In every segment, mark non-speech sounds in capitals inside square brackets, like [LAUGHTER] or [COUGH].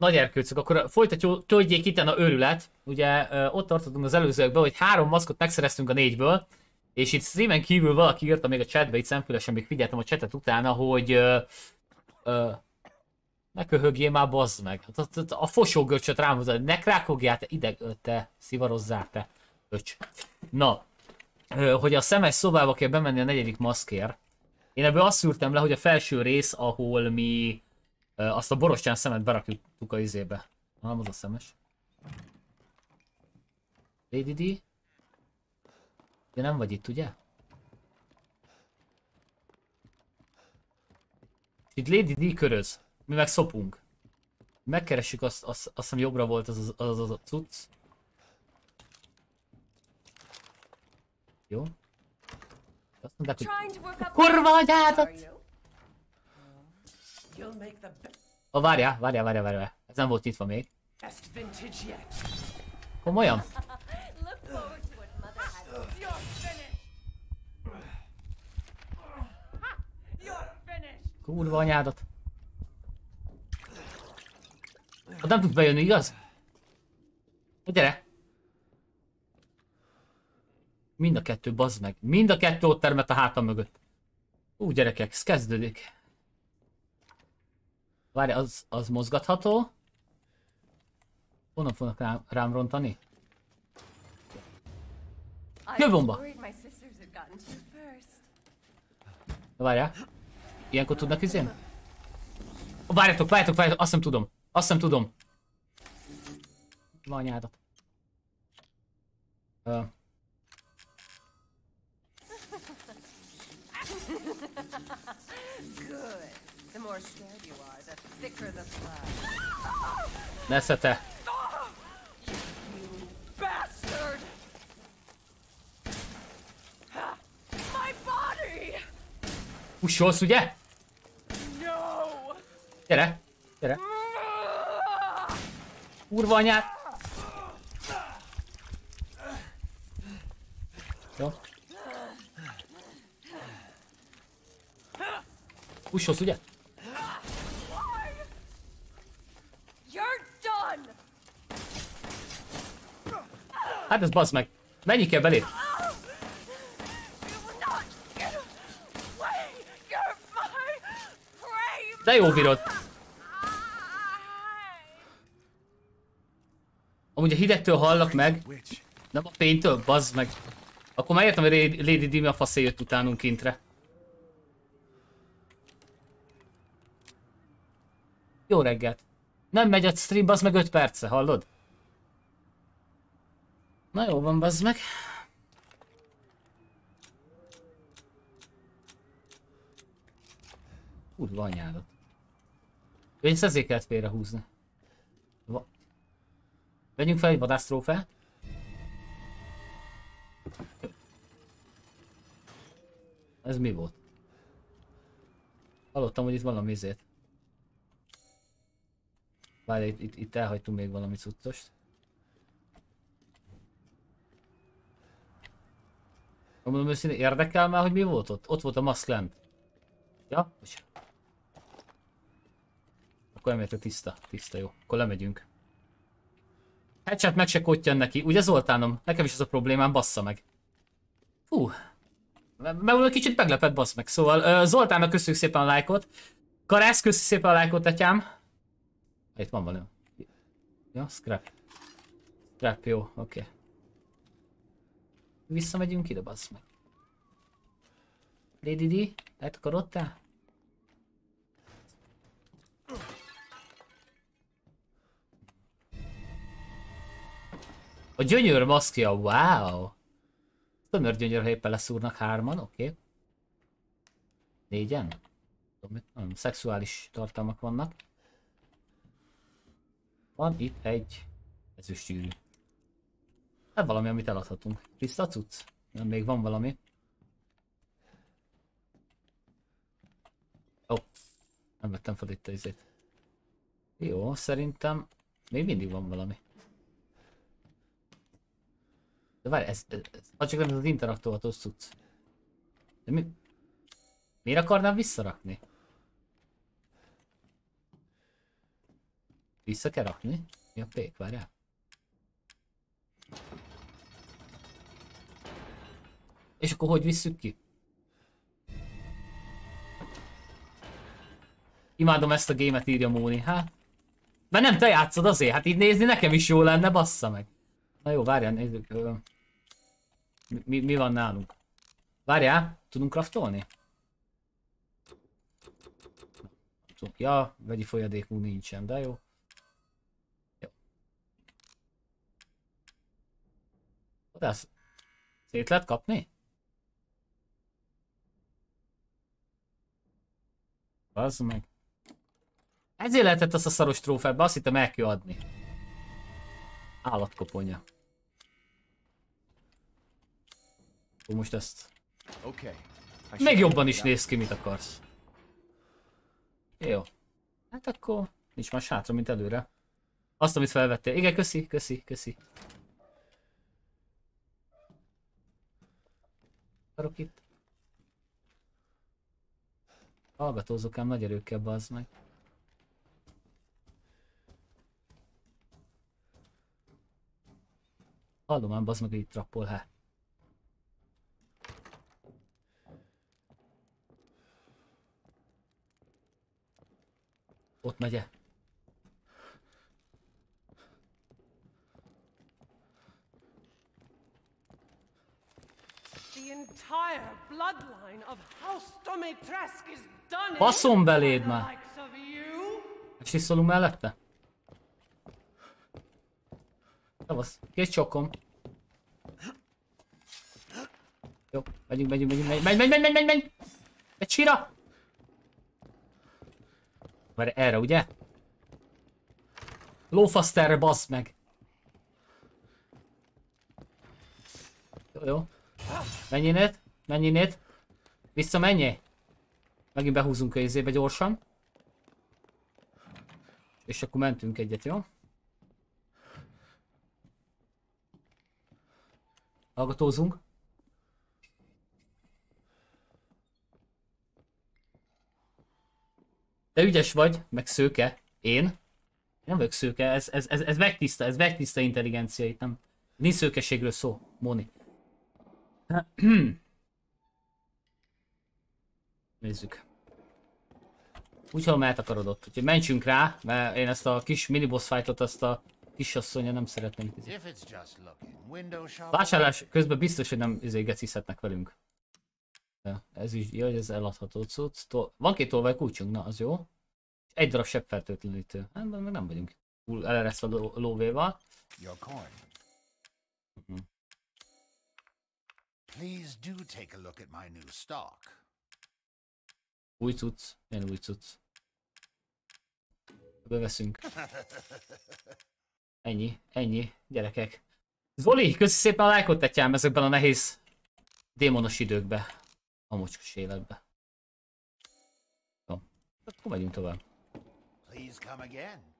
nagy erkőcök, akkor folytatjuk itt a őrület. Ugye ott tartottunk az előzőekben, hogy három maszkot megszereztünk a négyből, és itt streamen kívül valaki írta még a chatbe, itt szemfülesen még figyeltem a chatet utána, hogy uh, uh, ne köhögjél már, bazd meg. A, a, a fosógörcsöt rám hozod, ne krákogjál te, ide, te, szivarozzál te, öcs. Na, hogy a szemes szobába kell bemenni a negyedik maszkért. Én ebből azt szűrtem le, hogy a felső rész, ahol mi azt a borostyán szemet berakjuk a izébe. Nem az a szemes. Lady D? De nem vagy itt, ugye? Itt Lady D köröz. Mi meg szopunk. Megkeressük azt, azt, azt hiszem jobbra volt az az, az, az a cucc. Jó. Azt mondták, hogy... Kurva anyádat! Ó, várjál, várjál, várjál, várjál. Ez nem volt nyitva még. Komolyan? [LAUGHS] Kurva anyádat. Hát nem tud bejönni, igaz? Gyere! Mind a kettő, bazd meg. Mind a kettő ott termett a hátam mögött. Ú, gyerekek, ez kezdődik. Várj, az, az mozgatható? Honnan fognak rám, rám rontani? Kőbomba! Várjál. Ilyenkor tudnak izén? Várjatok, várjatok, várjatok, azt nem tudom. Azt nem tudom. Vanyádat. Uh. [LAUGHS] Good. Nesze te. Ussolsz, ugye? Gyere, gyere. Kurva anyát! Jó. Ussolsz, ugye? Hát ez bazd meg. Mennyi kell belé? De jó bírod. Amúgy a hidegtől hallak meg. Nem a fénytől? Bazd meg. Akkor már értem, hogy Lady Dimi a faszé jött utánunk kintre. Jó reggelt. Nem megy a stream, az meg 5 perce, hallod? Na jó van, bazd meg. Kurva anyádat. Én ezért kellett félrehúzni. Va Vegyünk fel egy vadásztrófát. Ez mi volt? Hallottam, hogy itt valami izét. Várj, itt, itt, itt elhagytunk még valami cuccost. Mondom őszintén, érdekel már, hogy mi volt ott? Ott volt a maszk. Ja? Akkor nem tiszta. Tiszta, jó. Akkor lemegyünk. Headshot meg se kottyan neki. Ugye Zoltánom? Nekem is ez a problémám, bassza meg. Fú. Mert kicsit meglepett, bassz meg. Szóval Zoltánnak köszönjük szépen a lájkot. Karász, köszi szépen a lájkot, atyám. Itt van valami. Ja, scrap. Scrap, jó, oké. Okay. Visszamegyünk ide, bassz meg. Lady D, letakarodtál? A gyönyör maszkja, wow! Tömör gyönyör, ha éppen leszúrnak hárman, oké. Okay. Négyen? Nem, szexuális tartalmak vannak. Van itt egy ezüstgyűrű. Hát valami, amit eladhatunk. Tiszta cucc? Nem, még van valami. Ó, oh, nem vettem fel itt a izét. Jó, szerintem még mindig van valami. De várj, ez, ez, ez csak nem ez az interaktóhatós cucc. De mi? Miért akarnám visszarakni? Vissza kell rakni? Mi a pék, várjál? És akkor hogy visszük ki? Imádom ezt a gémet, írja Móni. Hát, mert nem te játszod azért, hát így nézni nekem is jó lenne, bassza meg. Na jó, várjál, nézzük. Mi, mi, mi van nálunk? Várjál, tudunk kraftolni? Ja, vegyi folyadékunk nincsen, de. Jó. Ezt szét lehet kapni? Bazd meg. Ezért lehetett azt a szaros trófát, azt hittem el kell adni. Állatkoponya. Most ezt... Még jobban is néz ki, mit akarsz. Jó. Hát akkor nincs más hátra, mint előre. Azt, amit felvettél. Igen, köszi, köszi, köszi. Akarok itt. Hallgatózok ám nagy erőkkel, bazd meg. Hallom ám, bazd meg, hogy itt trappol, hát. Ott megy -e? The entire bloodline of House Domitresk is done in Baszom beléd már! visszolunk mellette? Szavasz, kész csokom. Jó, megyünk, megyünk, megyünk, megy, megy, megy, megy, megy, megy, megy! Egy csira! Várj, erre, ugye? Lófaszterre, bassz meg! Jó, jó. Menj innét, menj innét. Vissza menjél. Megint behúzunk a izébe gyorsan. És akkor mentünk egyet, jó? Hallgatózunk. Te ügyes vagy, meg szőke. Én? Nem vagyok szőke, ez, ez, ez, ez vegytiszta, ez vegytiszta intelligencia itt nem. Nincs szőkeségről szó, Moni. [CLEARS THROAT] Nézzük. Úgy hallom eltakarodott, úgyhogy mentsünk rá, mert én ezt a kis miniboss fightot, azt a kisasszonya nem szeretném. Vásárlás közben biztos, hogy nem izé gecizhetnek velünk. Ja, ez is, jaj, ez eladható cucc. Tol- Van két tolvaj kulcsunk, na az jó. Egy darab sebb fertőtlenítő. Hát meg nem vagyunk eleresztve ló- lóvéval. Please do take a look at my new stock. Új cucc, milyen új cucc. Beveszünk. [LAUGHS] Ennyi, ennyi, gyerekek. Zoli, köszi szépen a lájkot tetyám ezekben a nehéz démonos időkben. A mocskos életbe. Jó, akkor megyünk tovább. Please come again.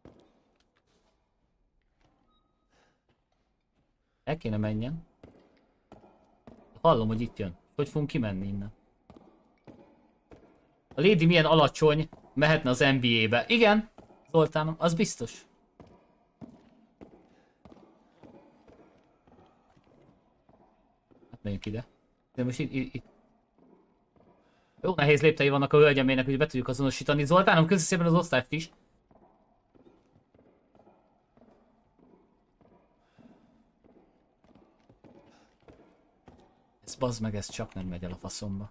El kéne menjen. Hallom, hogy itt jön. Hogy fogunk kimenni innen? A Lady milyen alacsony, mehetne az NBA-be. Igen, Zoltánom, az biztos. Hát menjünk ide. De most itt, itt, itt. Jó nehéz léptei vannak a hölgyemének, hogy be tudjuk azonosítani. Zoltánom, köszi szépen az osztályt is. Ez bazd meg, ez csak nem megy el a faszomba.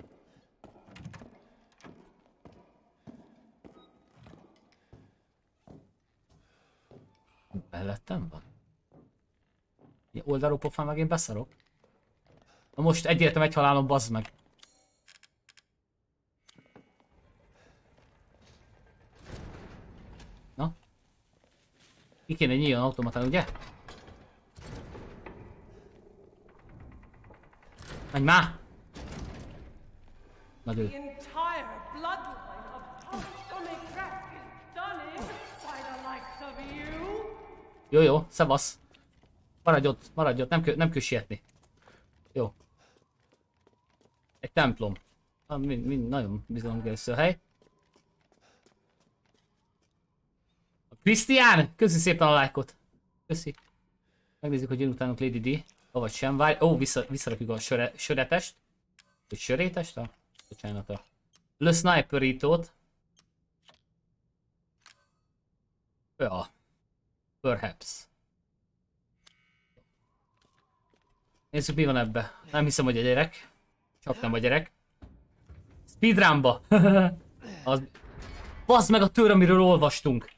Mellettem van? Ja, oldalról pofán meg én beszarok. Na most egyértelmű egy halálom, bazd meg. Na? Ki kéne nyíljon automatán, ugye? Done in by the likes of you. Jó, jó, szevasz. Maradj ott, maradj ott, nem kell, nem kell sietni. Jó. Egy templom. Ah, mind, mind, nagyon bizalomgeresztő hely. Krisztián, köszi szépen a lájkot. Köszi. Megnézzük, hogy jön utánunk Lady D. Avagy sem. Várj, ó, vissza, visszarakjuk a söre, söretest. Vagy sörétest? A, bocsánat, a Le Sniperítót. Ja. Perhaps. Nézzük mi van ebbe. Nem hiszem, hogy a gyerek. Csak nem a gyerek. Speedrunba. [LAUGHS] az... Bazd meg a tőr, amiről olvastunk.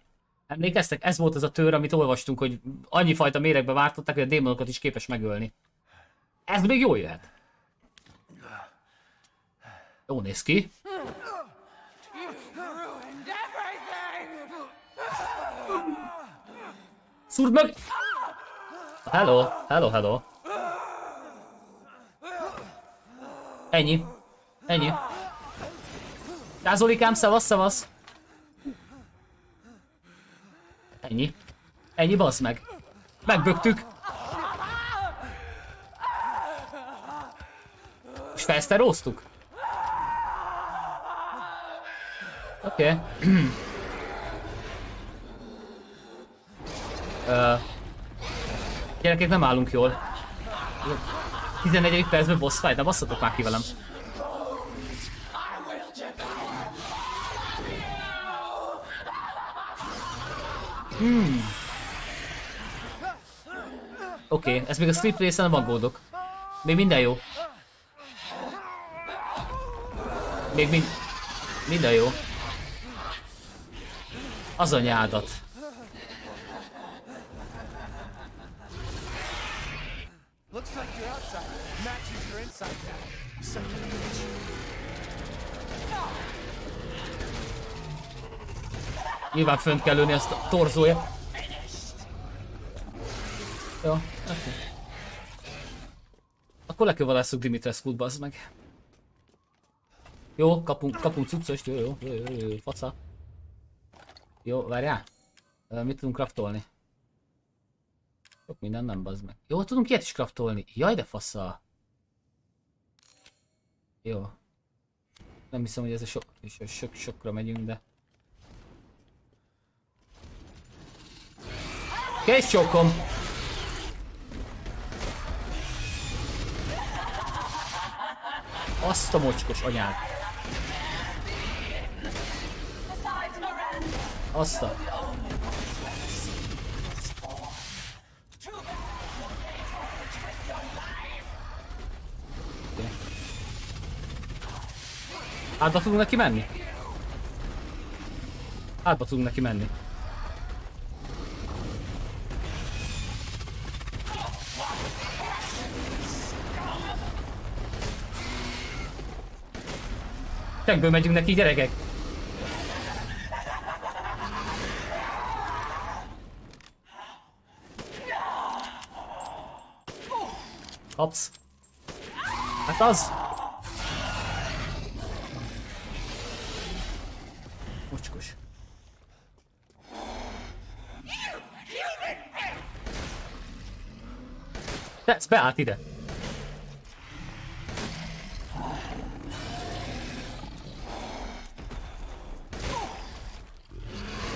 Emlékeztek? Ez volt az a tőr, amit olvastunk, hogy annyi fajta méregbe váltották, hogy a démonokat is képes megölni. Ez még jól jöhet. Jó néz ki. Szúrd meg! Hello, hello, hello. Ennyi. Ennyi. Gázolikám, szevasz, szevasz. Ennyi. Ennyi, bassz meg. Megböktük. És felszteróztuk? Oké. [CLEARS THROAT] Okay. Gyerekek, nem állunk jól. 14. percben boss fight, de basszatok már ki velem. Hmm. Oké, okay, ez még a script része nem aggódok. Még minden jó. Még mind... Minden jó. Az anyádat. Looks like your outside matches your inside now. Nyilván fönt kell lőni ezt a torzója. Jó, oké. Akkor le kell valásszuk Dimitrescu-t, bazd meg. Jó, kapunk, kapunk cuccost, jó, jó, jó, jó, jó, faca. Jó, várjál. Mit tudunk craftolni? Sok minden nem, bazd meg. Jó, tudunk ilyet is craftolni. Jaj, de fasza. Jó. Nem hiszem, hogy ez a sok, sok, sok, sokra megyünk, de... Kész csókom! Azt a mocskos anyád! Azt a... Hátba tudunk neki menni? Hátba tudunk neki menni. Segből megyünk neki, gyerekek! Kapsz. Hát az! Mocskos. Tetsz, beállt ide.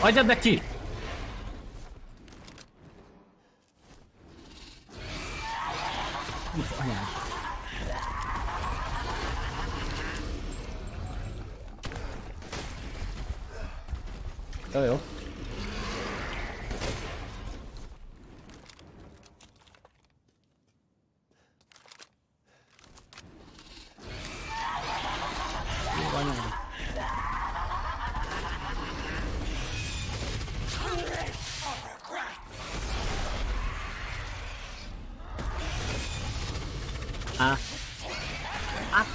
Adjad neki! Kurva anyád.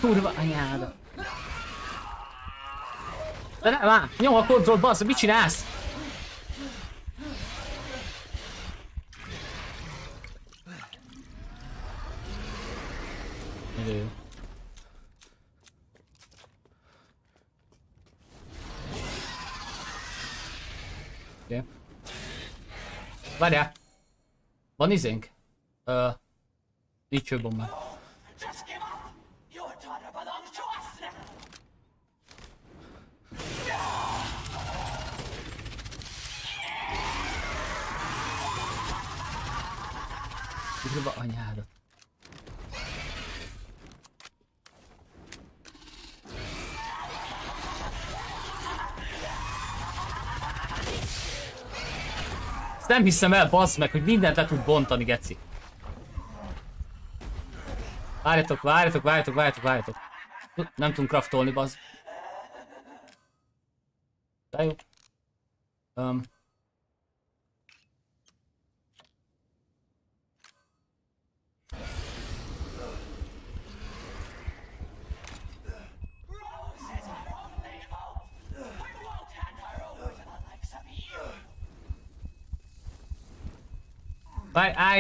Kurva anyád. De nem, á, nyom a kontroll, bassz, mit csinálsz? Jó. Oké. Várjál. Van izénk? Ö... Nincs csőbomba. Nem hiszem el, bassz meg, hogy mindent le tud bontani, geci. Várjatok, várjatok, várjatok, várjatok, várjatok. Nem tudunk craftolni, bazd. De jó.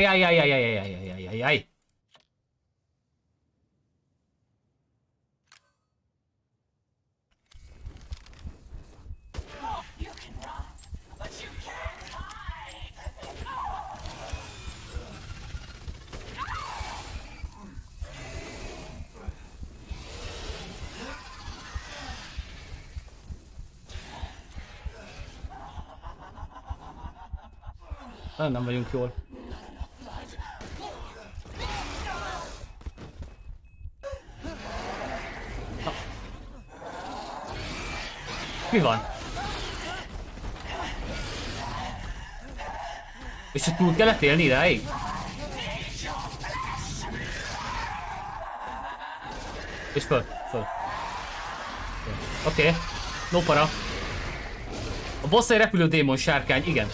Áj, áj. You can run, but you can't hide. Nagyon nem vagyunk jól. Mi van? És hogy túl kellett élni idáig? És föl, föl. Oké, okay. no para. A boss egy repülő démon sárkány, igen.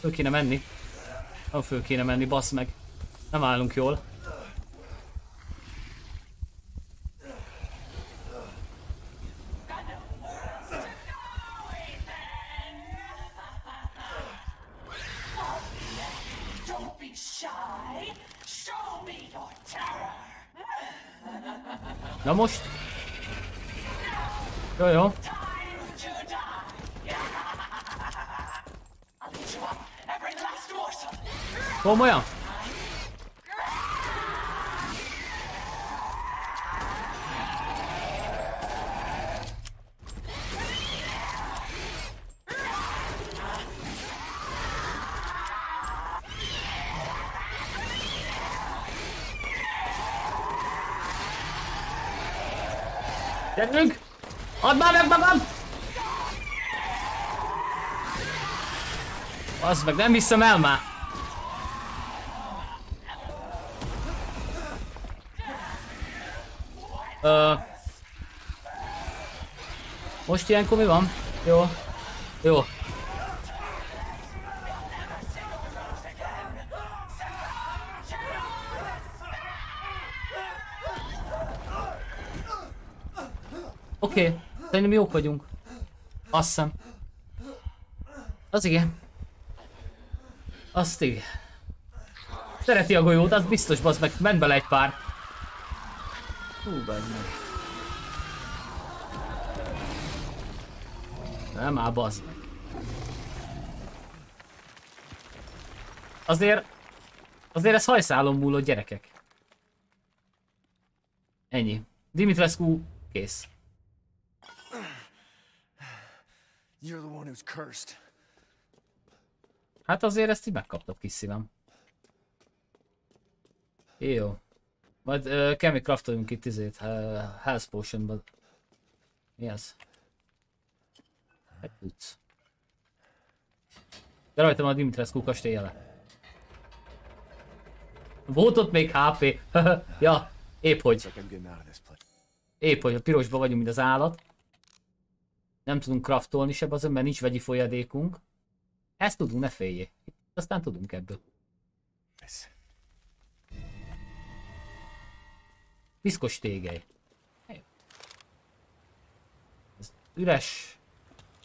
Föl kéne menni. Nem föl kéne menni, bassz meg. Nem állunk jól. もし Add már meg magam! Az meg nem hiszem el már. Ö... Most ilyenkor mi van? Jó. Jó. Oké, okay. Szerintem jók vagyunk. Azt hiszem. Az igen. Azt igen. Szereti a golyót, az biztos, bazd meg, ment bele egy pár. Hú, bazd meg. Nem áll, bazd meg. Azért... Azért ez hajszálon múló gyerekek. Ennyi. Dimitrescu kész. You're the one who's cursed. Hát azért ezt így megkaptad, kis szívem. Jó. Majd uh, kell még craftoljunk itt izét, uh, Health Potion-ba. Mi ez? Egy tudsz. De rajtam a Dimitrescu kastély jele. Volt ott még HP. [LAUGHS] ja, épp hogy. Épp hogy a pirosba vagyunk, mint az állat. Nem tudunk craftolni se azon, mert nincs vegyi folyadékunk. Ezt tudunk, ne féljé. Aztán tudunk ebből. This. Piszkos tégely. Ez üres.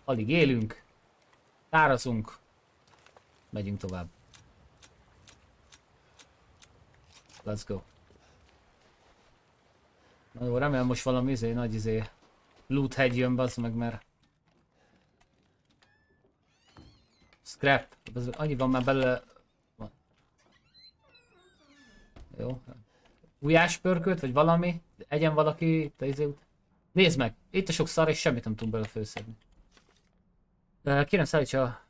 Alig élünk. Tárazunk. Megyünk tovább. Let's go. Na jó, remélem most valami izé, nagy izé loot hegy jön, bazd meg, mert Scrap, az annyi van már belőle. Van. Jó. Ujjáspörkölt, vagy valami. Egyen valaki itt a izé Nézd meg, itt a sok szar és semmit nem tudunk belőle főszedni. Ö, Kérem szállítsa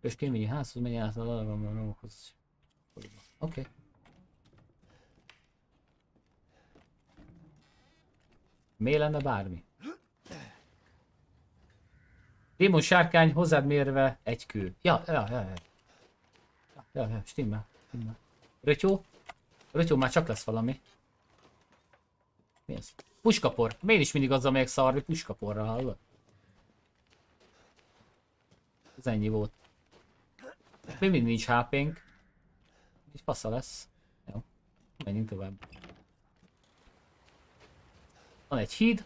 és kéményi házhoz menjen át a lalagomhoz. Oké. Okay. Mi lenne bármi? Démon sárkány hozzád mérve egy kő. Ja, ja, ja, ja. Ja, ja, stimmel, stimmel. Rötyó? Rötyó már csak lesz valami. Mi ez? Puskapor. Miért is mindig azzal megyek szarni puskaporra, hallod? Ez ennyi volt. Még mindig nincs HP-nk. Így passza lesz. Jó. Menjünk tovább. Van egy híd.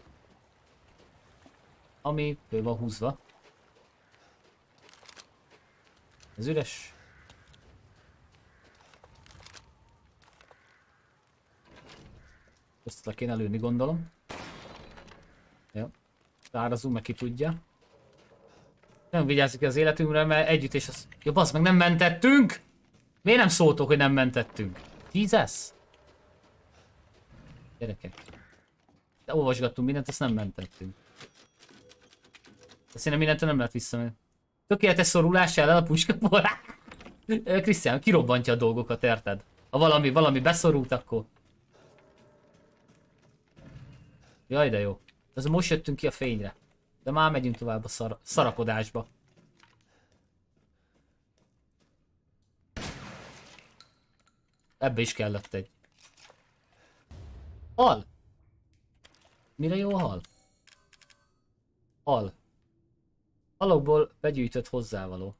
Ami ő van húzva. Ez üres. Ezt le kéne lőni, gondolom. Jó. Árazunk, meg ki tudja. Nem vigyázzik az életünkre, mert együtt és az... Ja, basz, meg nem mentettünk! Miért nem szóltok, hogy nem mentettünk? Jesus! Gyerekek. De olvasgattunk mindent, azt nem mentettünk. Azt én mindentől nem lehet visszamenni. Tökéletes szorulás ellen a puskapor. Krisztián, kirobbantja a dolgokat, érted? Ha valami, valami beszorult, akkor... Jaj, de jó. Ez most jöttünk ki a fényre. De már megyünk tovább a szar szarakodásba. Ebbe is kellett egy. Hal! Mire jó a hal? Hal. Halokból begyűjtött hozzávaló.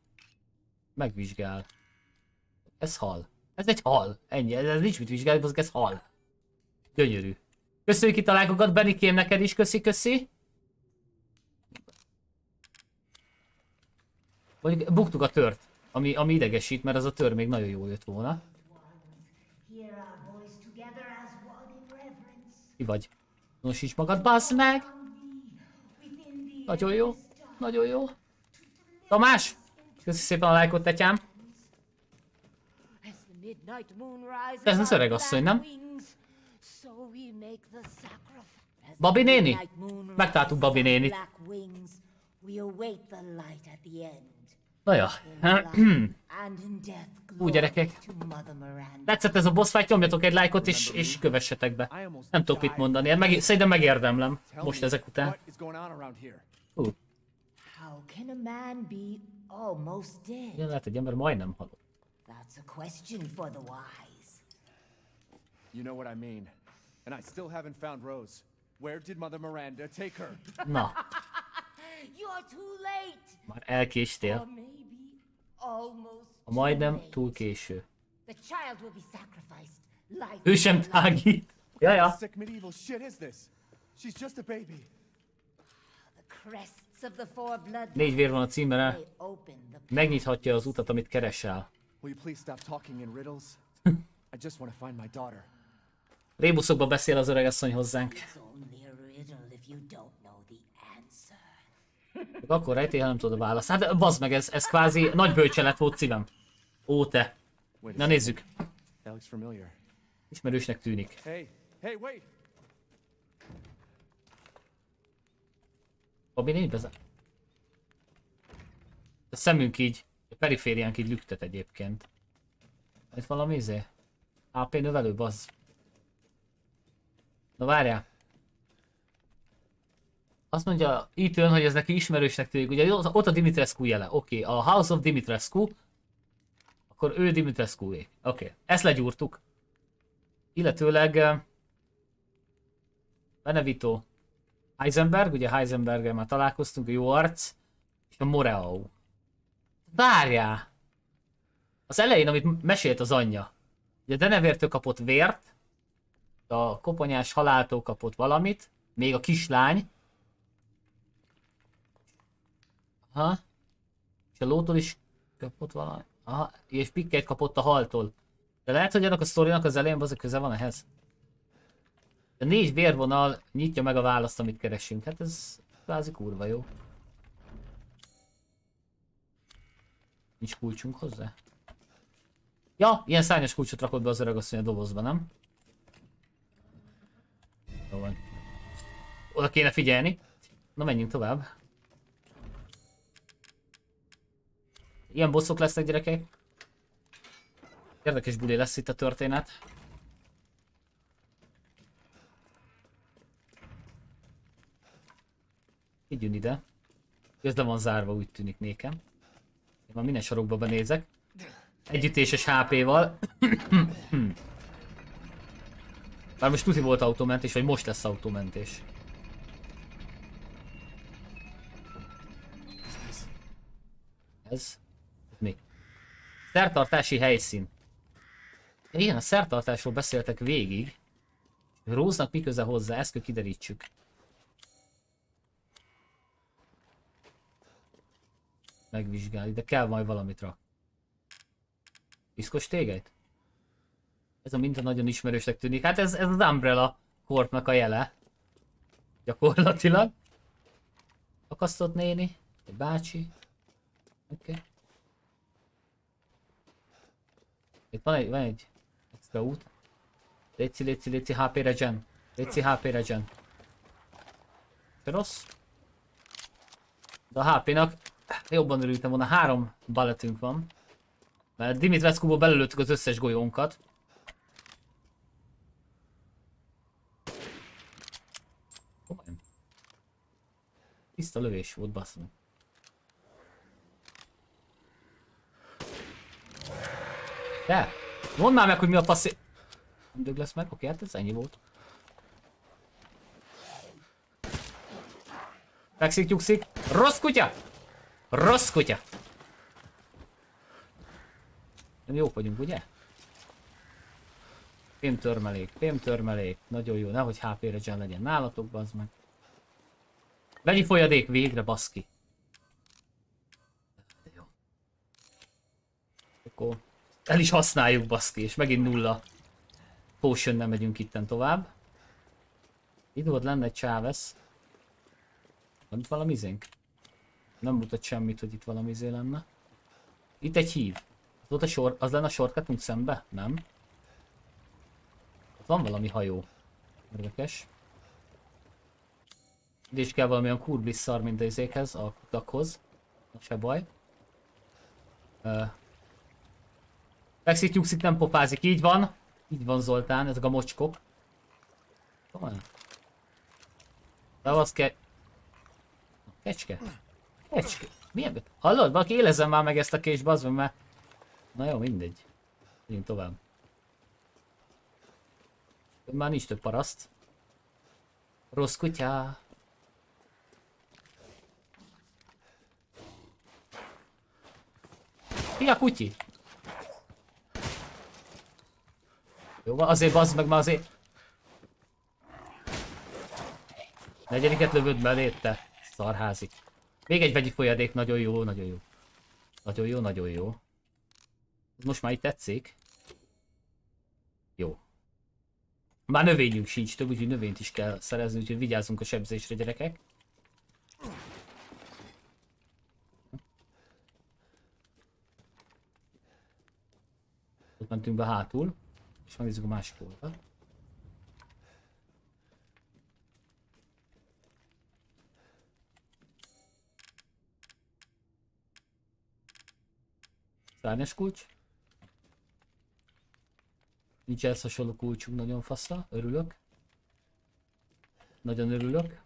Megvizsgál. Ez hal. Ez egy hal. Ennyi. Ez, ez nincs mit vizsgálni, ez hal. Gyönyörű. Köszönjük itt a lájkokat, Benikém, neked is köszi, köszi. Vagy buktuk a tört, ami, ami idegesít, mert az a tör még nagyon jó jött volna. Ki vagy? Nosíts magad, bassz meg! Nagyon jó, nagyon jó. Tamás! Köszi szépen a lájkot, tetyám. Ez az öreg asszony, nem? Babi néni? Megtaláltuk Babi nénit. Na ja. [CLEARS THROAT] Glory gyerekek. Tetszett ez a boss fight, nyomjatok egy lájkot és, és kövessetek be. Nem tudok mit mondani, hát meg, szerintem megérdemlem most ezek után. What is How can a man be almost dead? ugye lehet egy ember majdnem halott. That's a question for the wise. You know what I mean. And I still haven't found Rose. Where did Mother Miranda take her? Na, [LAUGHS] You're too late. már elkéstél. Or maybe almost A majdnem too late. túl késő. The child will be sacrificed. Life Ő sem for life. tágít. Ja, ja. Sick medieval shit is this? She's just a baby. The crests Négy vér van a címere. the Megnyithatja az utat, amit keresel. [LAUGHS] Rébuszokba beszél az öregasszony hozzánk. Akkor rejtél, ha nem tudod a választ. Hát bazd meg, ez, ez kvázi nagy bölcselet volt szívem. Ó te. Na nézzük. Ismerősnek tűnik. Hey, hey, wait! Babi négy bezár. A szemünk így, a perifériánk így lüktet egyébként. Itt valami izé? AP növelő, bazd. Na várjál. Azt mondja Ethan, hogy ez neki ismerősnek tűnik. Ugye ott a Dimitrescu jele. Oké, okay. a House of Dimitrescu. Akkor ő dimitrescu Oké, okay. ezt legyúrtuk. Illetőleg... eh, Benevito. Heisenberg, ugye Heisenberggel már találkoztunk, a jó arc. És a Moreo. Várjál! Az elején, amit mesélt az anyja. Ugye Denevértől kapott vért, a koponyás haláltól kapott valamit, még a kislány. Aha. És a lótól is kapott valami. Aha, és pikket kapott a haltól. De lehet, hogy ennek a sztorinak az elején az a köze van ehhez. A négy vérvonal nyitja meg a választ, amit keresünk. Hát ez kvázi kurva jó. Nincs kulcsunk hozzá? Ja, ilyen szárnyas kulcsot rakott be az öreg asszony a dobozba, nem? Jó van. Oda kéne figyelni. Na menjünk tovább. Ilyen bosszok lesznek gyerekek. Érdekes buli lesz itt a történet. Így jön ide. Ez le van zárva, úgy tűnik nékem. Én már minden sarokba benézek. Együttéses HP-val. Bár most tuti volt autómentés, vagy most lesz autómentés. Ez? Mi? Szertartási helyszín. Igen, a szertartásról beszéltek végig. Róznak mi köze hozzá, ezt kell kiderítsük. Megvizsgálni, de kell majd valamit rak. Piszkos téged? Ez a minta nagyon ismerősnek tűnik. Hát ez, ez az Umbrella korpnak a jele. Gyakorlatilag. Akasztott néni, egy bácsi. Oké. Okay. Itt van egy, van egy extra út. Léci, léci, léci, HP regen. Léci, HP regen. Rossz. De a HP-nak jobban örültem volna, három balletünk van. Mert Dimitrescu-ból belőlőttük az összes golyónkat. Tiszta lövés volt, basszom. Te! Mondd már meg, hogy mi a passzé... Dög lesz meg? Oké, hát ez ennyi volt. Fekszik, nyugszik. Rossz kutya! Rossz kutya! Nem jók vagyunk, ugye? Fémtörmelék, fémtörmelék. Nagyon jó, nehogy HP regen legyen nálatok, bazd meg. Vegyi folyadék végre, baszki. Jó. Akkor el is használjuk, baszki, és megint nulla. Potion nem megyünk itten tovább. Itt volt lenne egy Chávez. Van itt valami izénk? Nem mutat semmit, hogy itt valami izé lenne. Itt egy hív. Az, ott a sor, az lenne a shortcutunk szembe? Nem. Ott van valami hajó. Érdekes. Ide is kell valamilyen kurblis szar, mint a izékhez, a kutakhoz. Se baj. Uh. Fexit, nyugszik, nem pofázik, így van. Így van Zoltán, ezek a mocskok. Komolyan. De kell... Kecske. Kecske. Milyen? Hallod? Valaki élezzen már meg ezt a kés, bazd meg, mert... Na jó, mindegy. Menjünk tovább. Már nincs több paraszt. Rossz kutya. Mi a kutyi? Jó, azért bazd meg már azért. Negyediket lövöd belé, te szarházi. Még egy vegyi folyadék, nagyon jó, nagyon jó. Nagyon jó, nagyon jó. Most már itt tetszik. Jó. Már növényünk sincs több, úgyhogy növényt is kell szerezni, úgyhogy vigyázzunk a sebzésre gyerekek. Ott mentünk be hátul, és megnézzük a másik oldalt. Szárnyas kulcs. Nincs ehhez hasonló kulcsunk, nagyon fassa, örülök. Nagyon örülök.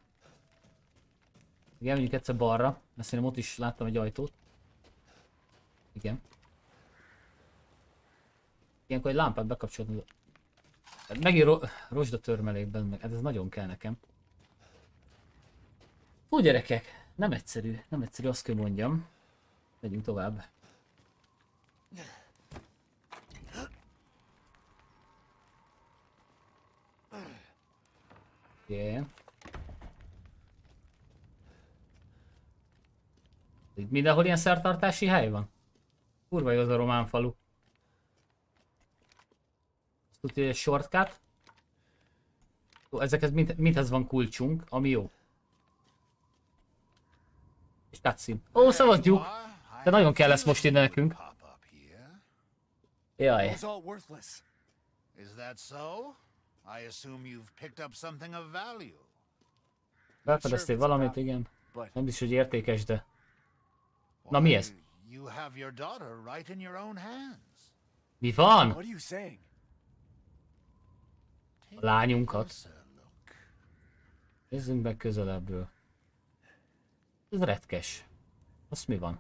Igen, mondjuk egyszer balra, mert szerintem ott is láttam egy ajtót. Igen. Ilyenkor egy lámpát bekapcsolni. Megint ro rozsda törmelékben, meg hát ez nagyon kell nekem. Hú gyerekek, nem egyszerű, nem egyszerű, azt kell mondjam. Megyünk tovább. Igen. Itt mindenhol ilyen szertartási hely van? Kurva jó az a román falu. Azt tudja, hogy egy shortcut. Ezekhez mind, mindhez van kulcsunk, ami jó. És cutscene. Ó, szavazjuk! De nagyon kell lesz most ide nekünk. Jaj. It's all worthless. Is that so? I assume you've picked up something of value. Felfedeztél valamit, igen. Nem biztos, hogy értékes, de... Na mi ez? You have your daughter right in your own hands. Mi van? What are you saying? A lányunkat. Nézzünk meg közelebbről. Ez retkes. Azt mi van?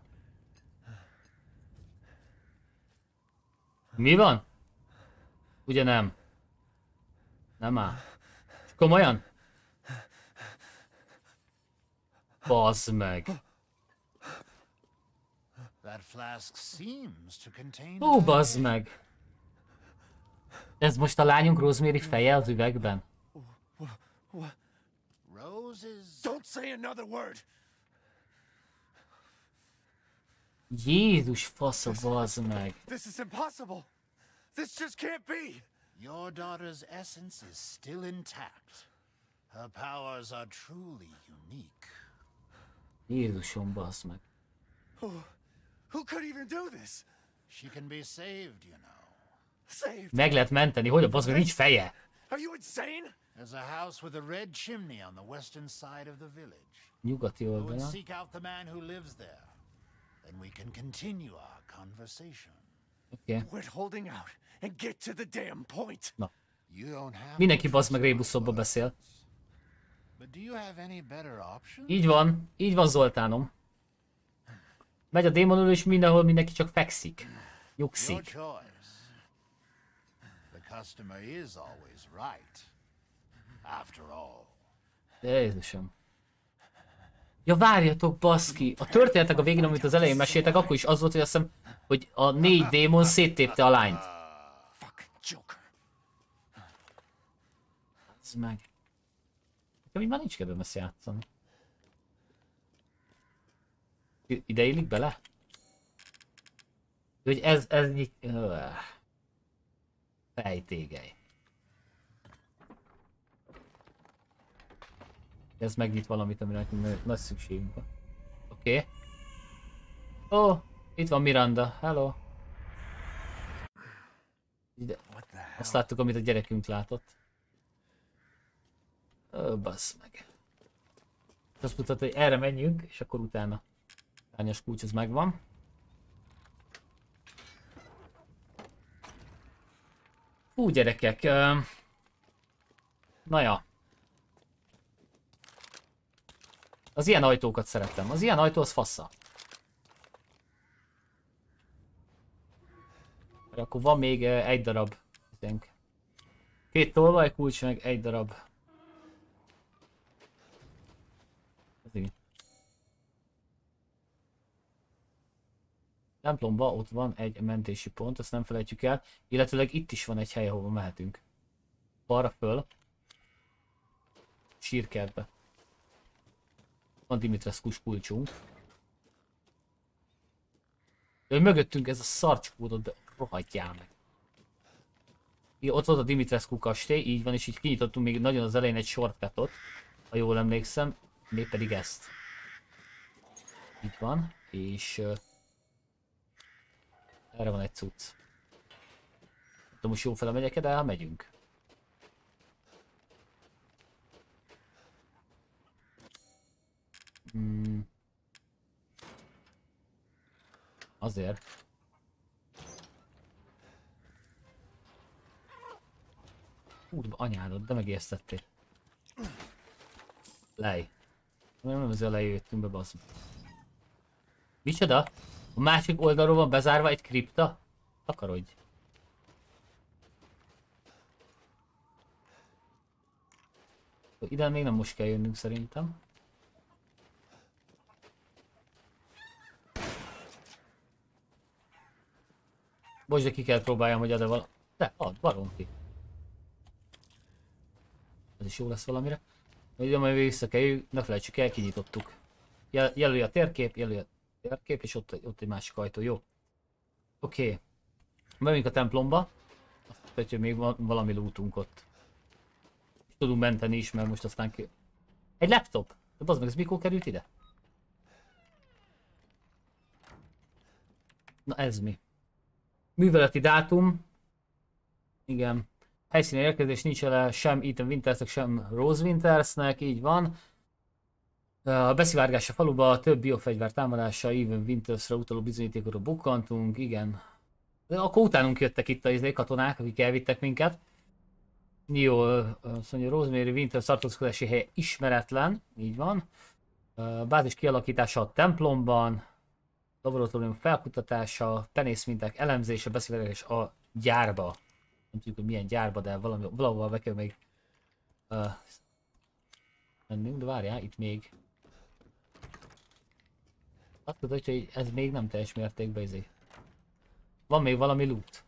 Mi van? Ugye nem? Nem áll. Komolyan? Bazd meg. Ó, bazd meg. Ez most a lányunk Rosemary feje az üvegben? Roses. Don't say another word! Jézus fasza, bazd meg. This is impossible! This just can't be! Your daughter's essence is still intact. Her powers are truly unique. Jézusom, bazd meg. Who could even do this? She can be saved, you know. Saved? Meg lehet menteni, hogy a bazd meg nincs feje? Are you insane? There's a house with a red chimney on the western side of the village. Nyugati oldalon. seek out the man who lives there. Then we can continue our conversation. Okay. Quit holding out and get to the damn point! You don't have Mindenki bazd meg choice, rébuszokba beszél. But do you have any better option? Így van, így van Zoltánom. Megy a démonul és mindenhol mindenki csak fekszik. Nyugszik. customer is always right. After all. Jézusom. Ja várjatok, baszki! A történetek a végén, amit az elején meséltek, akkor is az volt, hogy azt hiszem, hogy a négy démon széttépte a lányt. Ez meg. Nekem így már nincs kedvem ezt játszani. Ide illik bele? Hogy ez, ez nyit... Öh. Ez megnyit valamit, amire nagy- szükségünk van. Oké. Okay. Ó, oh, itt van Miranda. Hello. Ide. Azt láttuk, amit a gyerekünk látott. Ó, bassz meg. Azt mutatta, hogy erre menjünk, és akkor utána. Hányas kulcs, az megvan. Hú, gyerekek. Na ja. Az ilyen ajtókat szeretem. Az ilyen ajtó az fassa. Akkor van még egy darab. Két tolvaj kulcs, meg egy darab. Ez így. Templomba ott van egy mentési pont, azt nem felejtjük el. Illetőleg itt is van egy hely, ahova mehetünk. Balra föl. Sírkertbe. Van Dimitrescu kulcsunk. Ő mögöttünk ez a szarcsukódott, de rohadjál meg. Igen, ott volt a Dimitrescu kastély, így van, és így kinyitottunk még nagyon az elején egy shortcutot, ha jól emlékszem, mégpedig ezt. Itt van, és uh, erre van egy cucc. Nem tudom, most jó fele megyek de megyünk. Hmm. Azért. Kurva anyádat, de megérztettél. Lej. Nem, nem ezzel lejöttünk be, basz. Micsoda? A másik oldalról van bezárva egy kripta? Takarodj. Ide még nem most kell jönnünk szerintem. Bocs, de ki kell próbáljam, hogy ad-e vala... De, ad, baromfi. Ez is jó lesz valamire. Ide majd vissza kell, ne felejtsük el, kinyitottuk. Jel jelölj a térkép, jelölj a térkép, és ott, ott egy másik ajtó, jó? Oké. Okay. Megyünk a templomba. Azt hogy még van valami lootunk ott. És tudunk menteni is, mert most aztán ki... Egy laptop! De bazd meg, ez mikor került ide? Na ez mi? Műveleti dátum. Igen. Helyszíni érkezés nincs ele sem Ethan Wintersnek, sem Rose Wintersnek, így van. A beszivárgás a faluba, több biofegyver támadása, Even Wintersra utaló bizonyítékokra bukkantunk, igen. De akkor utánunk jöttek itt a izé, katonák, akik elvittek minket. Jó, azt mondja, Rosemary Winter tartózkodási helye ismeretlen, így van. Bázis kialakítása a templomban, laboratórium felkutatása, penészminták elemzése, beszélgetés a gyárba. Nem tudjuk, hogy milyen gyárba, de valami, valahol be kell még uh, mennünk, de várjál, itt még azt tudod, hogy ez még nem teljes mértékben izé. Van még valami loot.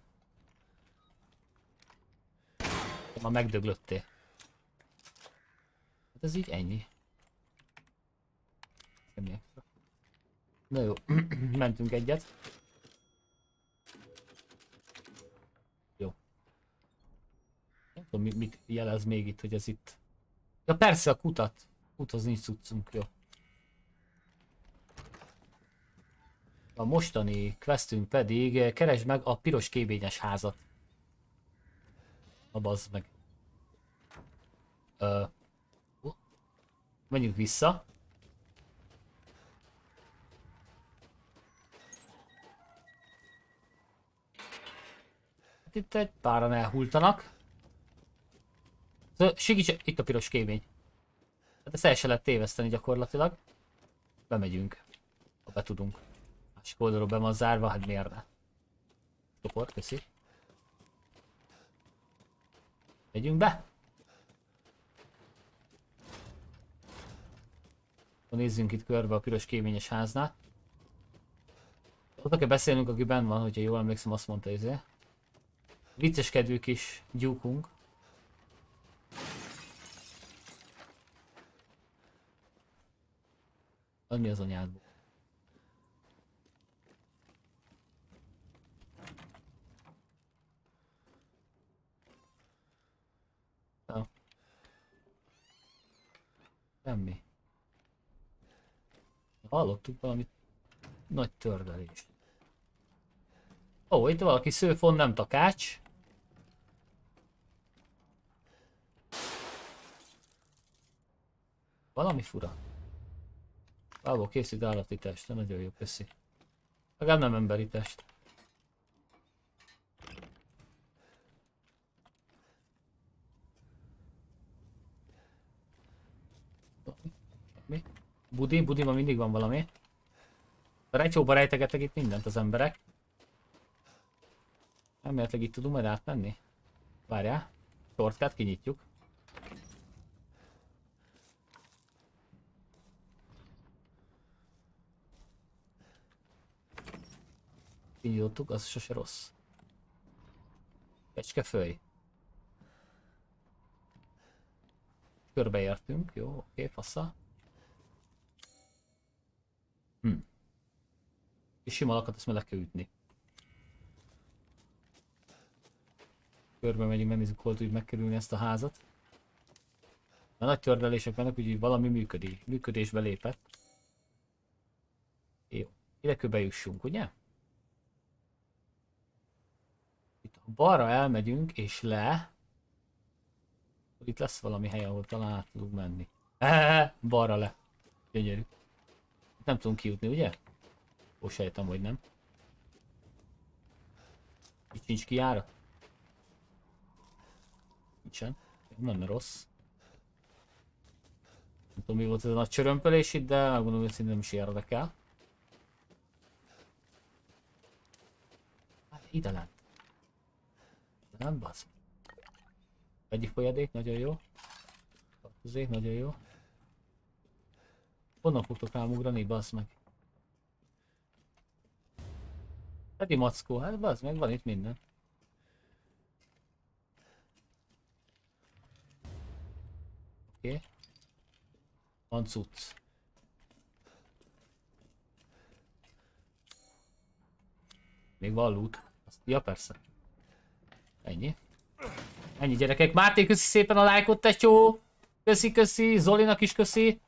Ma megdöglöttél. Hát ez így ennyi. Semmi. Na jó, [CLEARS THROAT] mentünk egyet. Jó. Nem tudom, mit, mit jelez még itt, hogy ez itt. Ja persze, a kutat. Kuthoz nincs cuccunk, jó. A mostani questünk pedig keresd meg a piros kébényes házat. A bazd meg. Ö, menjünk vissza. Itt egy páran elhultanak. Szóval Segíts, itt a piros kébény. Hát ezt el se lehet téveszteni gyakorlatilag. Bemegyünk. Ha be tudunk. Másik oldalról be van zárva, hát miért ne? Csoport, köszi. Megyünk be. Nézzünk itt körbe a piros kéményes háznál. Oda kell beszélnünk, aki benn van, hogyha jól emlékszem, azt mondta izé. Vicceskedő kis gyúkunk. Az mi az anyádból? Ja. Semmi. Hallottuk valami nagy tördelést. Ó, itt valaki szőfon, nem takács. Valami fura. Vágó készít állati test, nagyon jó, köszi. Legalább nem emberi test. Mi? Budi? Budiban mindig van valami. A recsóba rejtegetek itt mindent az emberek. Elméletileg itt tudunk majd átmenni? Várjál. Shortcut kinyitjuk. Kinyitottuk, az sose rossz. Kecske föly. Körbeértünk, jó, oké, fasza. Hm. És sima lakat, ezt meg le kell ütni. Körbe megyünk, megnézzük, hol tudjuk megkerülni ezt a házat. A nagy tördelések vannak, úgyhogy valami működik. Működésbe lépett. Jó. Ide körbe jussunk, ugye? Itt balra elmegyünk, és le. Itt lesz valami hely, ahol talán át tudunk menni. Balra le. Gyönyörű. Nem tudunk kijutni, ugye? Ó, sejtem, hogy nem. Itt nincs kijárat? Nincsen. Nem rossz. Nem tudom mi volt ez a nagy csörömpölés itt, de megmondom hogy nem is érdekel. Hát ide lent. Nem basz. Egyik folyadék, nagyon jó. Tartozék, nagyon jó. Honnan fogtok rám ugrani, basz meg? Pedig mackó, hát basz meg, van itt minden. Oké. Okay. Van cucc. Még van loot. Ja persze. Ennyi. Ennyi gyerekek. Máté, köszi szépen a lájkot, tecsó! Köszi, köszi. Zolinak is köszi.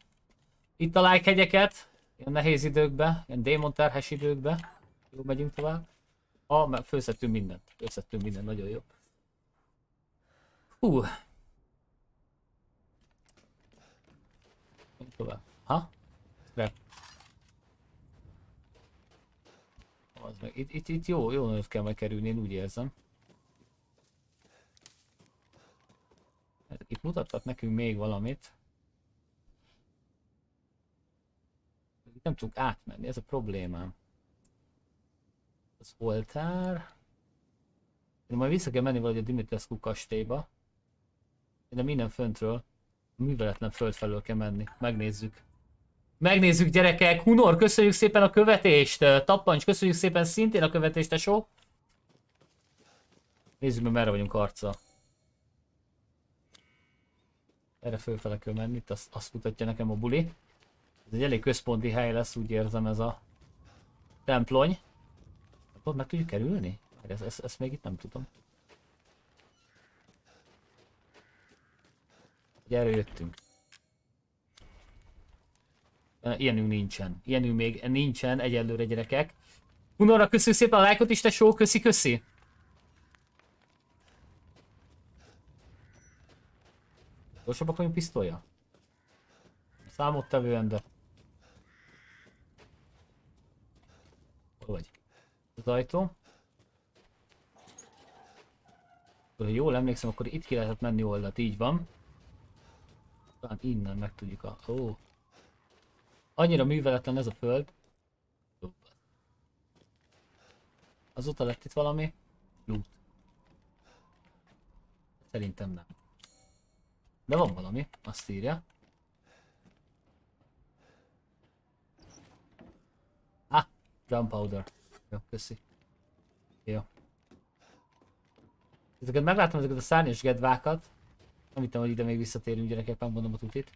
Itt a like hegyeket. Ilyen nehéz időkbe, ilyen démon terhes időkbe. Jó, megyünk tovább. Ah, mert főszettünk mindent. Főszettünk mindent, nagyon jó. Hú. Tovább. Ha? Scrap. Az meg. Itt, itt, itt jó, jó nagyot kell majd kerülni, én úgy érzem. Itt mutattak nekünk még valamit. Itt nem tudunk átmenni, ez a problémám. Az oltár. Én majd vissza kell menni valahogy a Dimitrescu kastélyba. De minden föntről, műveletlen föld felől kell menni. Megnézzük. Megnézzük gyerekek! Hunor, köszönjük szépen a követést! Tappancs, köszönjük szépen szintén a követést, tesó! Nézzük meg merre vagyunk arca. Erre fölfele kell menni, itt azt, azt mutatja nekem a buli. Ez egy elég központi hely lesz, úgy érzem ez a templony. Ott meg tudjuk kerülni? Ezt, ezt, ezt még itt nem tudom. Erről jöttünk. Ilyenünk nincsen. Ilyenünk még nincsen egyelőre gyerekek. Hunorra köszönjük szépen a lájkot is, tesó, köszi, köszi. Gyorsabbak vagyunk pisztolya? Számottevő ember. Hol vagy? Az ajtó. Ha jól emlékszem, akkor itt ki lehetett menni oldalt, így van. Talán innen meg tudjuk a... Ó. Annyira műveletlen ez a föld. Azóta lett itt valami? Loot. Szerintem nem. De van valami, azt írja. Ah, gunpowder. Jó, köszi. Jó. Ezeket meglátom, ezeket a szárnyas gedvákat. Nem hittem, hogy ide még visszatérünk gyerekek, megmondom a tutit.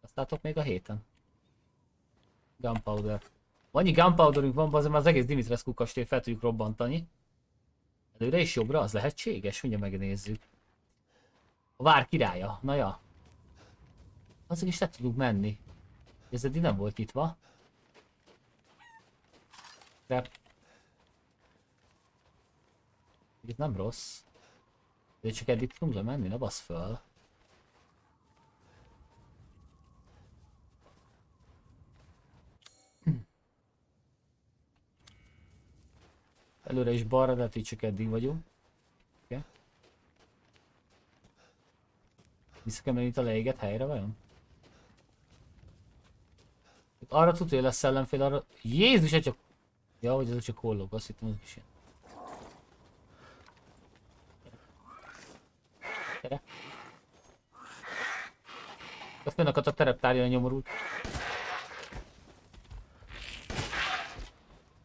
Aztátok még a héten. Gunpowder. Annyi gunpowderünk van, azért már az egész Dimitrescu kastély fel tudjuk robbantani. Előre és jobbra, az lehetséges? Mindjárt megnézzük. A vár királya, na ja. Azért is le tudunk menni. Ez eddig nem volt nyitva. De... Itt nem rossz. De csak eddig tudunk lemenni, ne basz föl. Előre is balra, de hát így csak eddig vagyunk. Vissza kell menni itt a leégett helyre vajon? Itt arra tudja, hogy lesz szellemfél, arra... Jézus, csak... Ja, hogy ez csak hollók, azt hittem, hogy is ilyen. Gyere. A fönnakadt a tereptárja nyomorult.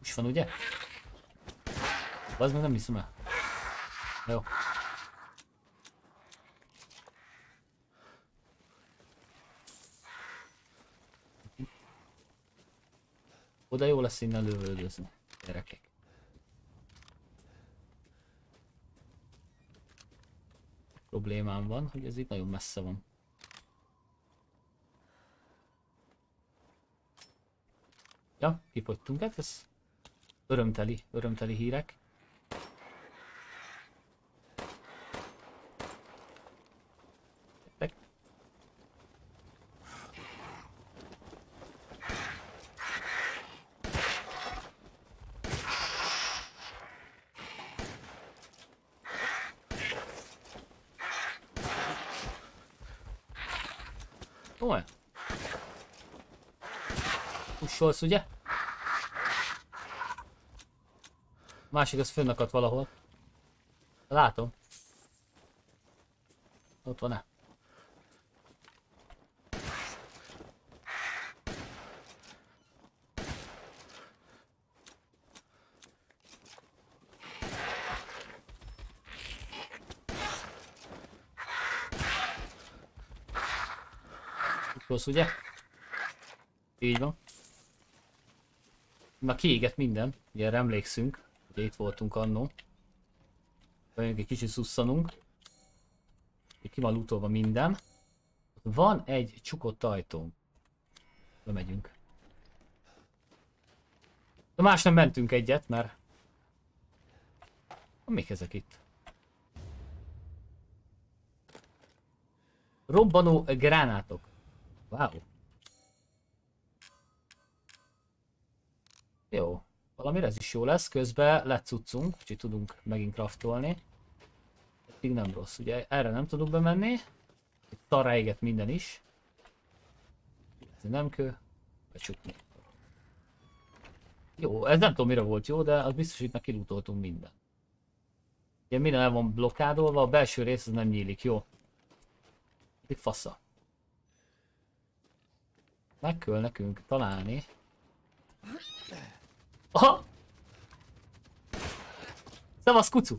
Is van, ugye? Az meg nem hiszem el. Jó. Oda jó lesz innen lövöldözni, gyerekek. Problémám van, hogy ez itt nagyon messze van. Ja, kifogytunk, hát ez örömteli, örömteli hírek. Jöttek. Olyan. Pussolsz, ugye? Másik az fönnakadt valahol. Látom. Ott van-e? Rossz, ugye? Így van. Na kiégett minden, ugye emlékszünk. Ugye itt voltunk annó. Vagyunk egy kicsit szusszanunk. Ki van lootolva minden. Van egy csukott ajtó. Bemegyünk. De más nem mentünk egyet, mert... Mik ezek itt? Robbanó gránátok. Wow. Jó. Valamire ez is jó lesz, közben lecuccunk, úgyhogy tudunk megint craftolni. Eddig nem rossz, ugye erre nem tudunk bemenni. Itt tarra éget minden is. Ez nem kő. Becsukni. Jó, ez nem tudom mire volt jó, de az biztos, hogy itt kilutoltunk minden. Ugye minden el van blokkádolva, a belső rész az nem nyílik, jó. Itt fasza. Meg kell nekünk találni. Aha! Szevasz kucu!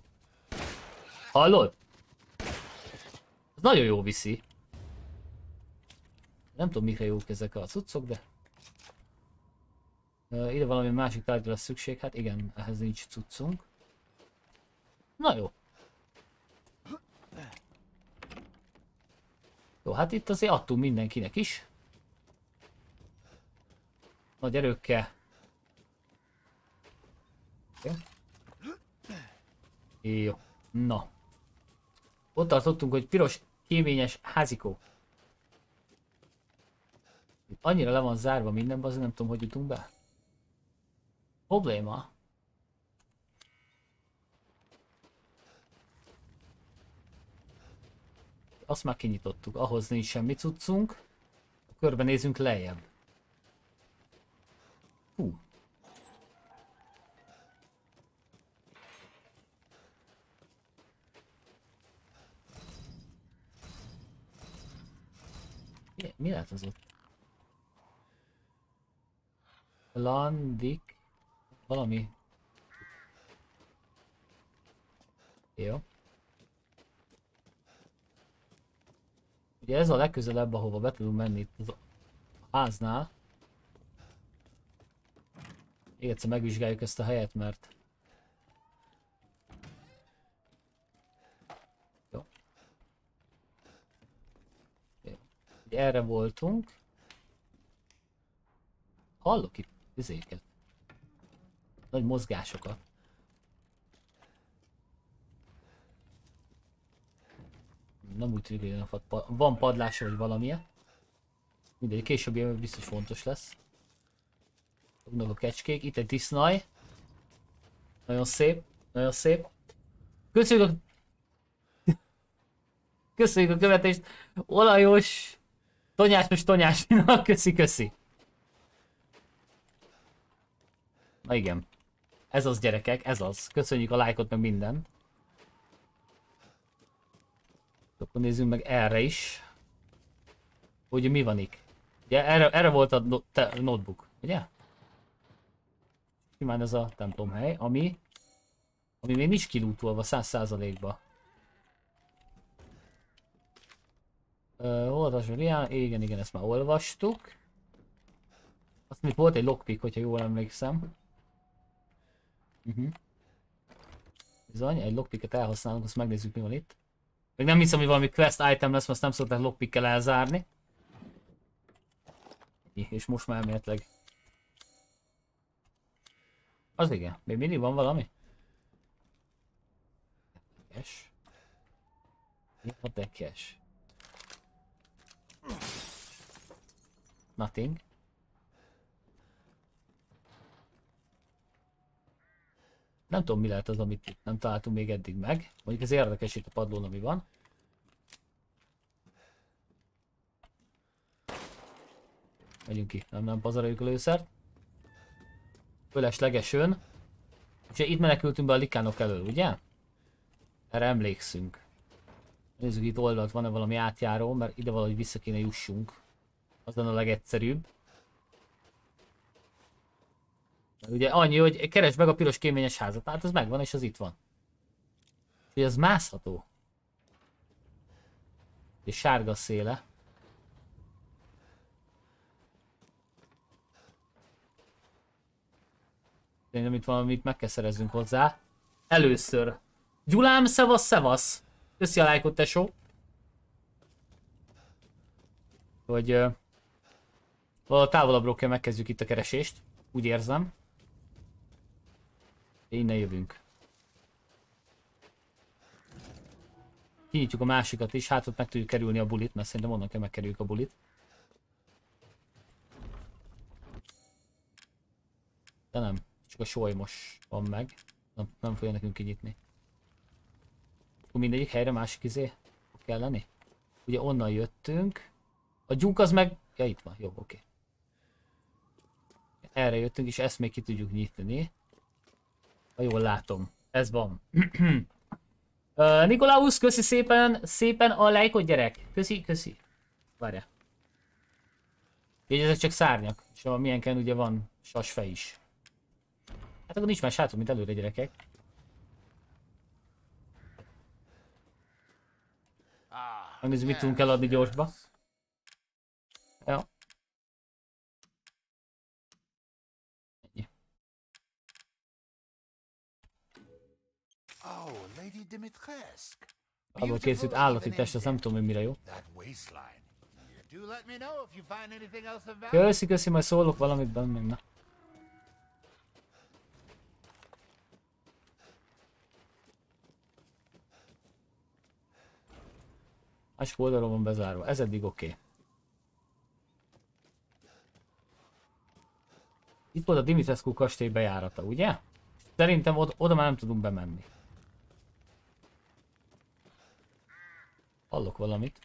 Hallod? Ez nagyon jó viszi. Nem tudom mikre jók ezek a cuccok, de... Ide valami másik tárgyra lesz szükség, hát igen, ehhez nincs cuccunk. Na jó. Jó, hát itt azért adtunk mindenkinek is. Nagy erőkkel. Okay. Jó. Na. Ott tartottunk, hogy piros kéményes házikó. Annyira le van zárva minden, azért nem tudom, hogy jutunk be. Probléma. Azt már kinyitottuk, ahhoz nincs semmi cuccunk. Körbenézünk lejjebb. Hú. Mi, lehet az ott? Landik. Valami. Jó. Ugye ez a legközelebb, ahova be tudunk menni itt az háznál. Még egyszer megvizsgáljuk ezt a helyet, mert... Jó. Jó. Ugye erre voltunk. Hallok itt vizéket. Nagy mozgásokat. Nem úgy tűnik, hogy a pad... van padlása vagy valamilyen. Mindegy, később biztos fontos lesz. Fognak a kecskék, itt egy disznaj. Nagyon szép, nagyon szép. Köszönjük a... [LAUGHS] Köszönjük a követést. Olajos, tonyásos tonyásnak, [LAUGHS] köszi, köszi. Na igen. Ez az gyerekek, ez az. Köszönjük a lájkot meg minden. Akkor nézzünk meg erre is. Hogy mi van itt. Ugye erre, erre volt a no te notebook, ugye? Simán ez a templom hely, ami, ami még nincs kilútolva száz százalékba. Olvasva Rián, igen, igen, ezt már olvastuk. Azt még volt egy lockpick, hogyha jól emlékszem. Uh -huh. Bizony, egy lockpicket elhasználunk, azt megnézzük mi van itt. Még nem hiszem, hogy valami quest item lesz, mert nem szokták lockpickkel elzárni. És most már elméletileg. Az igen, még mindig van valami? Mi a dekes? Nothing. Nem tudom mi lehet az, amit nem találtunk még eddig meg. Mondjuk ez érdekes itt a padlón, ami van. Megyünk ki, nem, nem pazaroljuk a lőszert. Föleslegesön. És itt menekültünk be a likánok elől, ugye? Erre emlékszünk. Nézzük itt oldalt, van-e valami átjáró, mert ide valahogy vissza kéne jussunk. Az lenne a legegyszerűbb. Ugye annyi, hogy keresd meg a piros kéményes házat, hát az megvan és az itt van. Úgyhogy ez mászható. És sárga széle. Szerintem itt valamit meg kell szerezzünk hozzá. Először. Gyulám, szevasz, szevasz! Köszi a lájkot, tesó! Hogy... Uh, valahol távolabbról kell megkezdjük itt a keresést. Úgy érzem. Innen jövünk. Kinyitjuk a másikat is, hát ott meg tudjuk kerülni a bulit, mert szerintem onnan kell megkerüljük a bulit. De nem, csak a solymos van meg. Nem, nem fogja nekünk kinyitni. Akkor mindegyik helyre másik izé kell lenni? Ugye onnan jöttünk. A gyúk az meg... Ja itt van, jó, oké. Erre jöttünk és ezt még ki tudjuk nyitni. Ha jól látom. Ez van. [CLEARS THROAT] uh, Nikolaus, köszi szépen, szépen a lájkot gyerek. Köszi, köszi. Várjál. Így ezek csak szárnyak. És a milyenken ugye van sasfej is. Hát akkor nincs más hátul, mint előre gyerekek. Megnézzük, mit tudunk eladni gyorsba. Ja. Abból készült állati test, az nem tudom, hogy mire jó. Köszi, köszi, majd szólok valamit benne. Másik oldalon van bezárva, ez eddig oké. Okay. Itt volt a Dimitrescu kastély bejárata, ugye? Szerintem oda, oda már nem tudunk bemenni. Hallok valamit.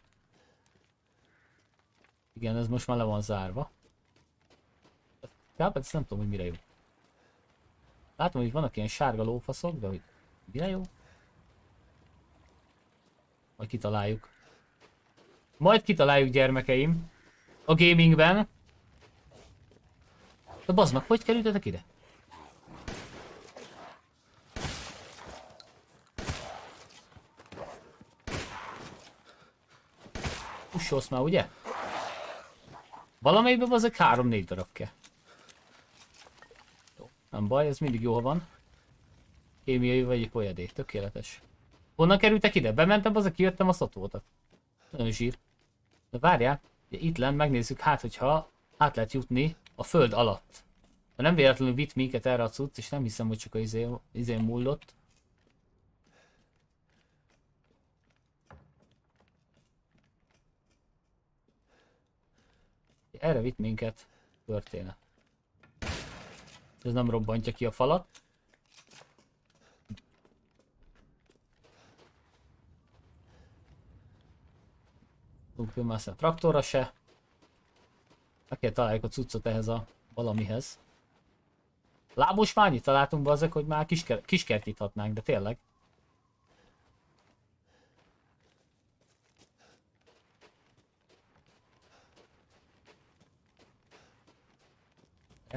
Igen, ez most már le van zárva. Kápet, ezt nem tudom, hogy mire jó. Látom, hogy vannak ilyen sárga lófaszok, de hogy mire jó? Majd kitaláljuk. Majd kitaláljuk gyermekeim. A gamingben. De bazd meg, hogy kerültetek ide? Ussolsz már, ugye? Valamelyikben az egy 3-4 darab. Jó, nem baj, ez mindig jól van. Kémiai vagy folyadék, tökéletes. Honnan kerültek ide? Bementem, az a kijöttem, azt ott voltak. Nagyon zsír. De várjál, ugye itt lent megnézzük, hát hogyha át lehet jutni a föld alatt. De nem véletlenül vitt minket erre a cucc, és nem hiszem, hogy csak a izé, izé múlott. Erre vitt minket történet. Ez nem robbantja ki a falat. Tudunk már a traktorra se. Meg kell találjuk a cuccot ehhez a valamihez. Lábos már annyit találtunk be azok, hogy már kisker kiskertíthatnánk, de tényleg.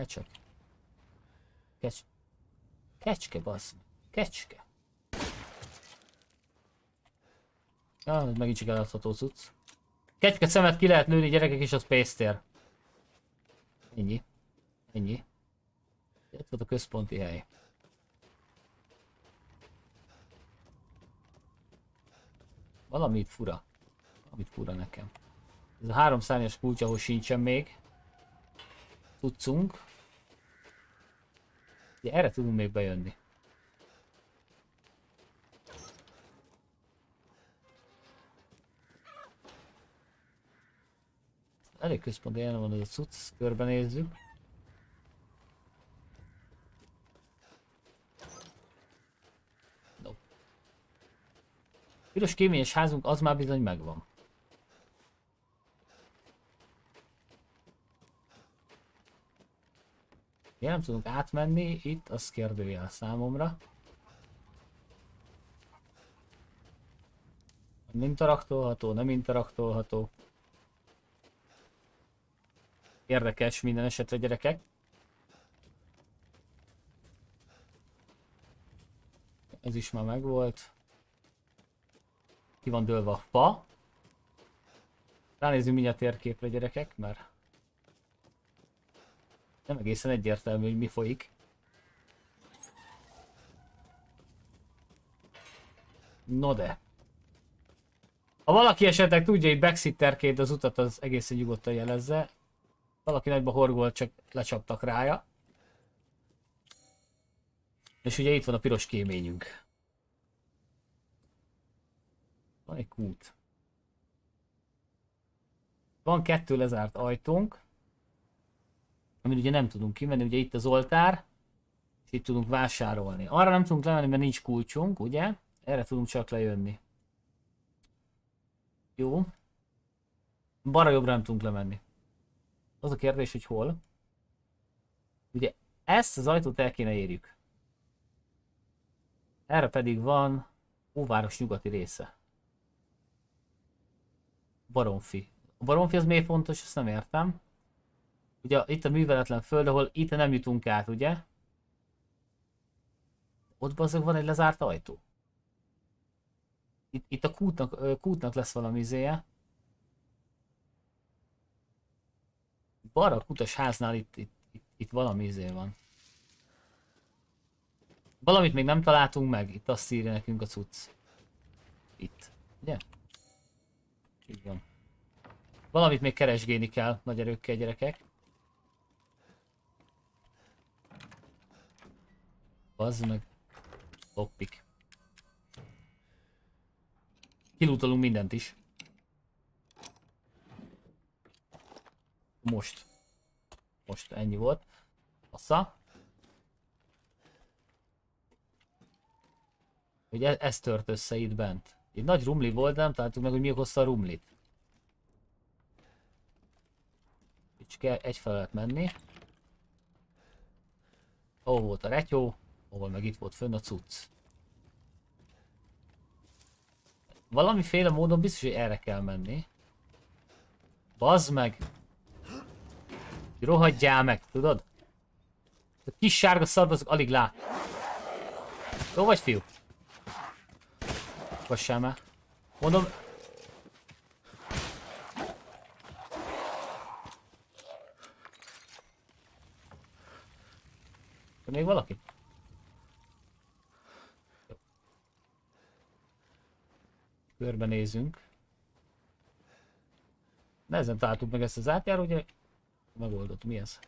Csak. Kecs. Kecske, bassz. Kecske. Ja, ez megint csak eladható cucc. Kecske szemet ki lehet lőni gyerekek és az pénztér. Ennyi. Ennyi. Itt volt a központi hely. Valami fura. Valamit fura nekem. Ez a három szárnyas kulcs, ahol sincsen még. Tudszunk. Ugye erre tudunk még bejönni. Elég központi helyen van ez a cucc, körbenézzük. No. Piros kéményes házunk az már bizony megvan. Ja, nem tudunk átmenni, itt az kérdőjel számomra. Nem interaktolható, nem interaktolható. Érdekes minden esetre gyerekek. Ez is már megvolt. Ki van dőlve a fa. Ránézzünk mindjárt térképre gyerekek, mert nem egészen egyértelmű, hogy mi folyik. No de. Ha valaki esetleg tudja, hogy backsitterként az utat, az egészen nyugodtan jelezze. Valaki nagyba horgol, csak lecsaptak rája. És ugye itt van a piros kéményünk. Van egy kút. Van kettő lezárt ajtónk. Amin ugye nem tudunk kimenni, ugye itt az oltár. És itt tudunk vásárolni. Arra nem tudunk lemenni, mert nincs kulcsunk, ugye? Erre tudunk csak lejönni. Jó. Balra jobbra nem tudunk lemenni. Az a kérdés, hogy hol. Ugye ezt az ajtót el kéne érjük. Erre pedig van Óváros nyugati része. Baromfi. A baromfi az miért fontos, ezt nem értem. Ugye itt a műveletlen föld, ahol itt nem jutunk át, ugye? Ott bazdok van egy lezárt ajtó. Itt, itt a kútnak, kútnak lesz valami izéje. Balra a kutas háznál itt, itt, itt, itt valami izé van. Valamit még nem találtunk meg, itt azt írja nekünk a cucc. Itt, ugye? Így van. Valamit még keresgélni kell nagy erőkkel gyerekek. Bazd meg. Loppik. Kilútolunk mindent is. Most. Most ennyi volt. Assza. Ugye ez tört össze itt bent. Itt nagy rumli volt, de nem találtuk meg, hogy mi okozta a rumlit. Itt csak kell egy felett menni. Ahol volt a retyó, ahol meg itt volt fönn a cucc. Valamiféle módon biztos, hogy erre kell menni. Bazd meg! Rohadjál meg, tudod? A kis sárga szarba azok alig lát. Jó vagy fiú? Kossál már. Mondom... Még valaki? Körbenézünk. Nehezen találtuk meg ezt az átjáró, ugye? Megoldott, mi ez?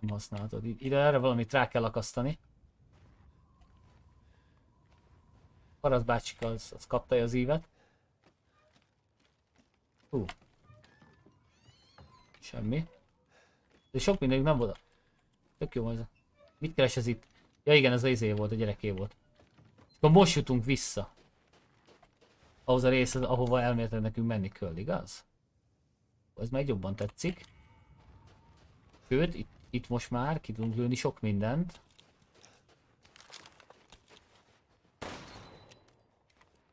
Nem használhatod. Ide erre valamit rá kell akasztani. Parasz bácsika az, az kapta az ívet. Hú. Semmi. De sok minden nem volt. Tök jó ez. Mit keres ez itt? Ja igen, ez az izé volt, a gyereké volt. Akkor most jutunk vissza. Ahhoz a részhez, ahova elméletileg nekünk menni kell, igaz? Ez meg jobban tetszik. Sőt, itt, itt most már ki tudunk lőni sok mindent.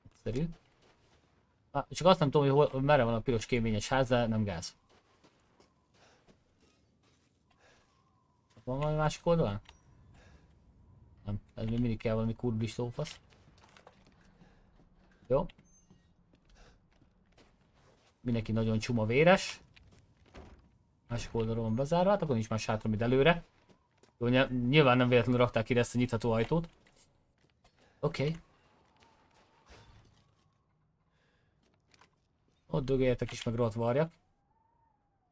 Egyszerű. Ah, csak azt nem tudom, hogy hol, merre van a piros kéményes ház, de nem gáz. Van valami másik oldalán? Nem, ez még mindig kell valami kurbis lófasz. Jó. Mindenki nagyon csuma véres. Másik oldalról van bezárva, hát akkor nincs más hátra, mint előre. Jó, nyilván nem véletlenül rakták ide ezt a nyitható ajtót. Oké. Okay. Ott dögéltek is, meg rohadt varjak.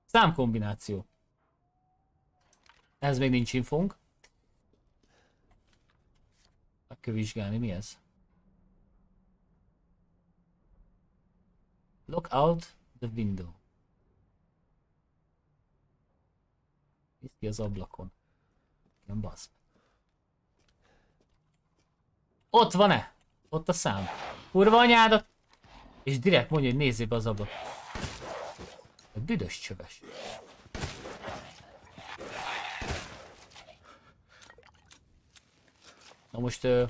Számkombináció. Ez még nincs infónk. Meg mi ez? Look out the window. Nézd ki az ablakon. Nem basz. Ott van-e? Ott a szám. Kurva anyádat! És direkt mondja, hogy nézzél be az ablak. A büdös csöves. Na most ö,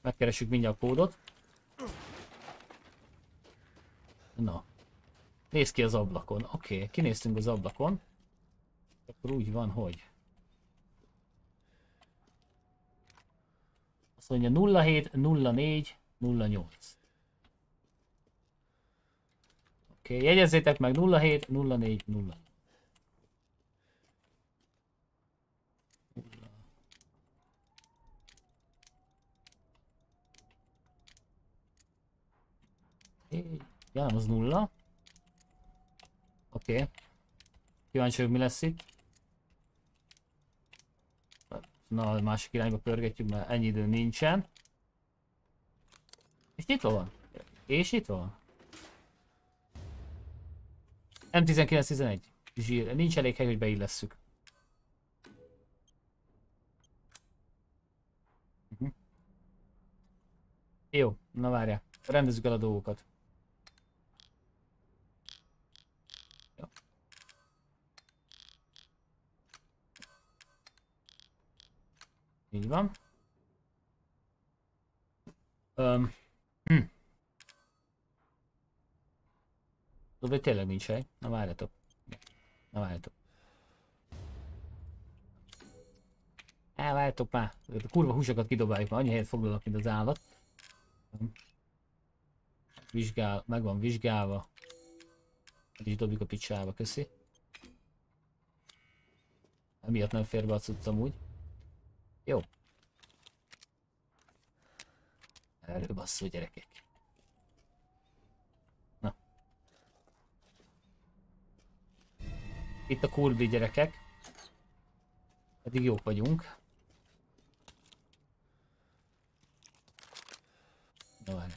megkeressük mindjárt a kódot. Na. Nézd ki az ablakon. Oké, okay, kinéztünk az ablakon. Akkor úgy van, hogy... Azt mondja 07, 04, 08. Oké, okay, jegyezzétek meg 07, 04, 0. Ja, nem, az nulla. Oké. Okay. Kíváncsi vagyok, mi lesz itt. Na, a másik irányba pörgetjük, mert ennyi idő nincsen. És itt van. És itt van. M1911. zsír. Nincs elég hely, hogy beillesszük. Mhm. Jó, na várjál. Rendezzük el a dolgokat. Így van. Um, hm. Tudod, hogy tényleg nincs hely? Na várjatok. Na várjatok. Elvárjatok már. A kurva húsokat kidobáljuk, már annyi helyet foglalok, mint az állat. Vizsgál, meg van vizsgálva. El is dobjuk a picsába, köszi. Emiatt nem fér be a cuccam úgy. Jó. Erről basszó gyerekek. Na. Itt a kurdi gyerekek. Eddig jók vagyunk. Na várj.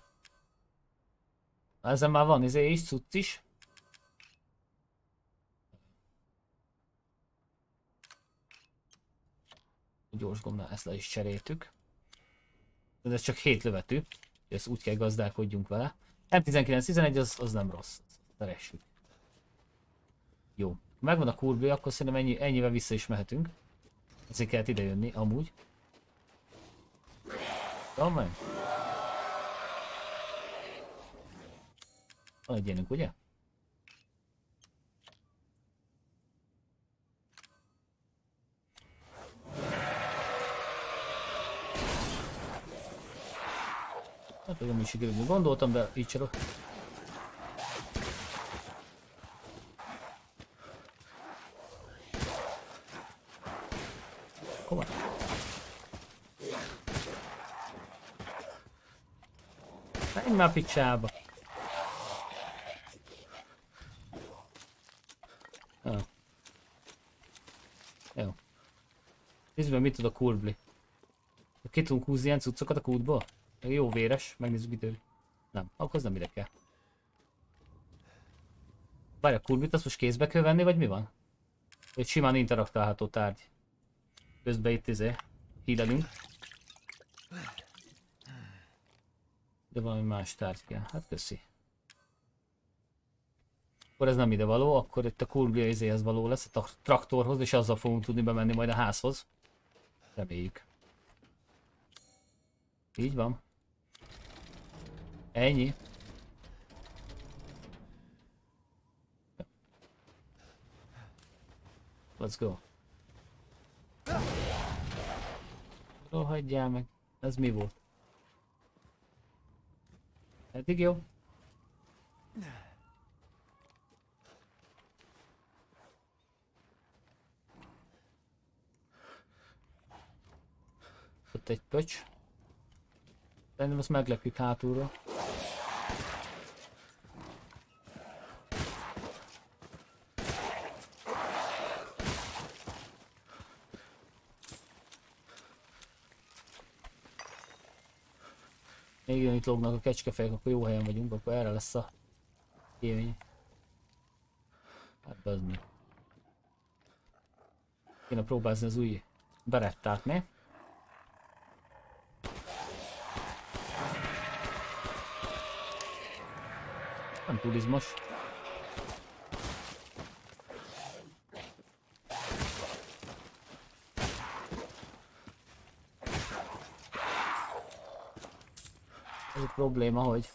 Ezen már van izé is, cucc is. Gyors gomnál ezt le is cseréltük. De ez csak 7 lövetű. úgyhogy Ezt úgy kell gazdálkodjunk vele. M19-11 az, az nem rossz. Szeressük. Jó. Megvan a kurbé, akkor szerintem ennyi, ennyivel vissza is mehetünk. Ezért kellett ide jönni, amúgy. Van meg? Van egy ilyenünk, ugye? Hát, nem is sikerült, gondoltam, de így rossz. Hova? Menj már picsába! Ah. Jó. Nézzük meg, mit tud a kurbli. Ki tudunk húzni ilyen cuccokat a kútból? Jó véres, megnézzük idő. Nem, akkor az nem ide kell. Várj, a kurbit azt most kézbe kell venni, vagy mi van? Egy simán interaktálható tárgy. Közben itt izé, hílelünk. De valami más tárgy kell. Hát köszi. Akkor ez nem ide való, akkor itt a kurblia izéhez való lesz, a tra- traktorhoz, és azzal fogunk tudni bemenni majd a házhoz. Reméljük. Így van. Ennyi. Let's go. Rohadjál meg. Ez mi volt? Eddig jó. Ott egy pöcs. Szerintem azt meglepjük hátulról. Még jön itt lógnak a kecskefejek, akkor jó helyen vagyunk, akkor erre lesz a élmény. Hát mi. Kéne próbálni az új berettát, mi? Nem túl izmos. Probléma, hogy...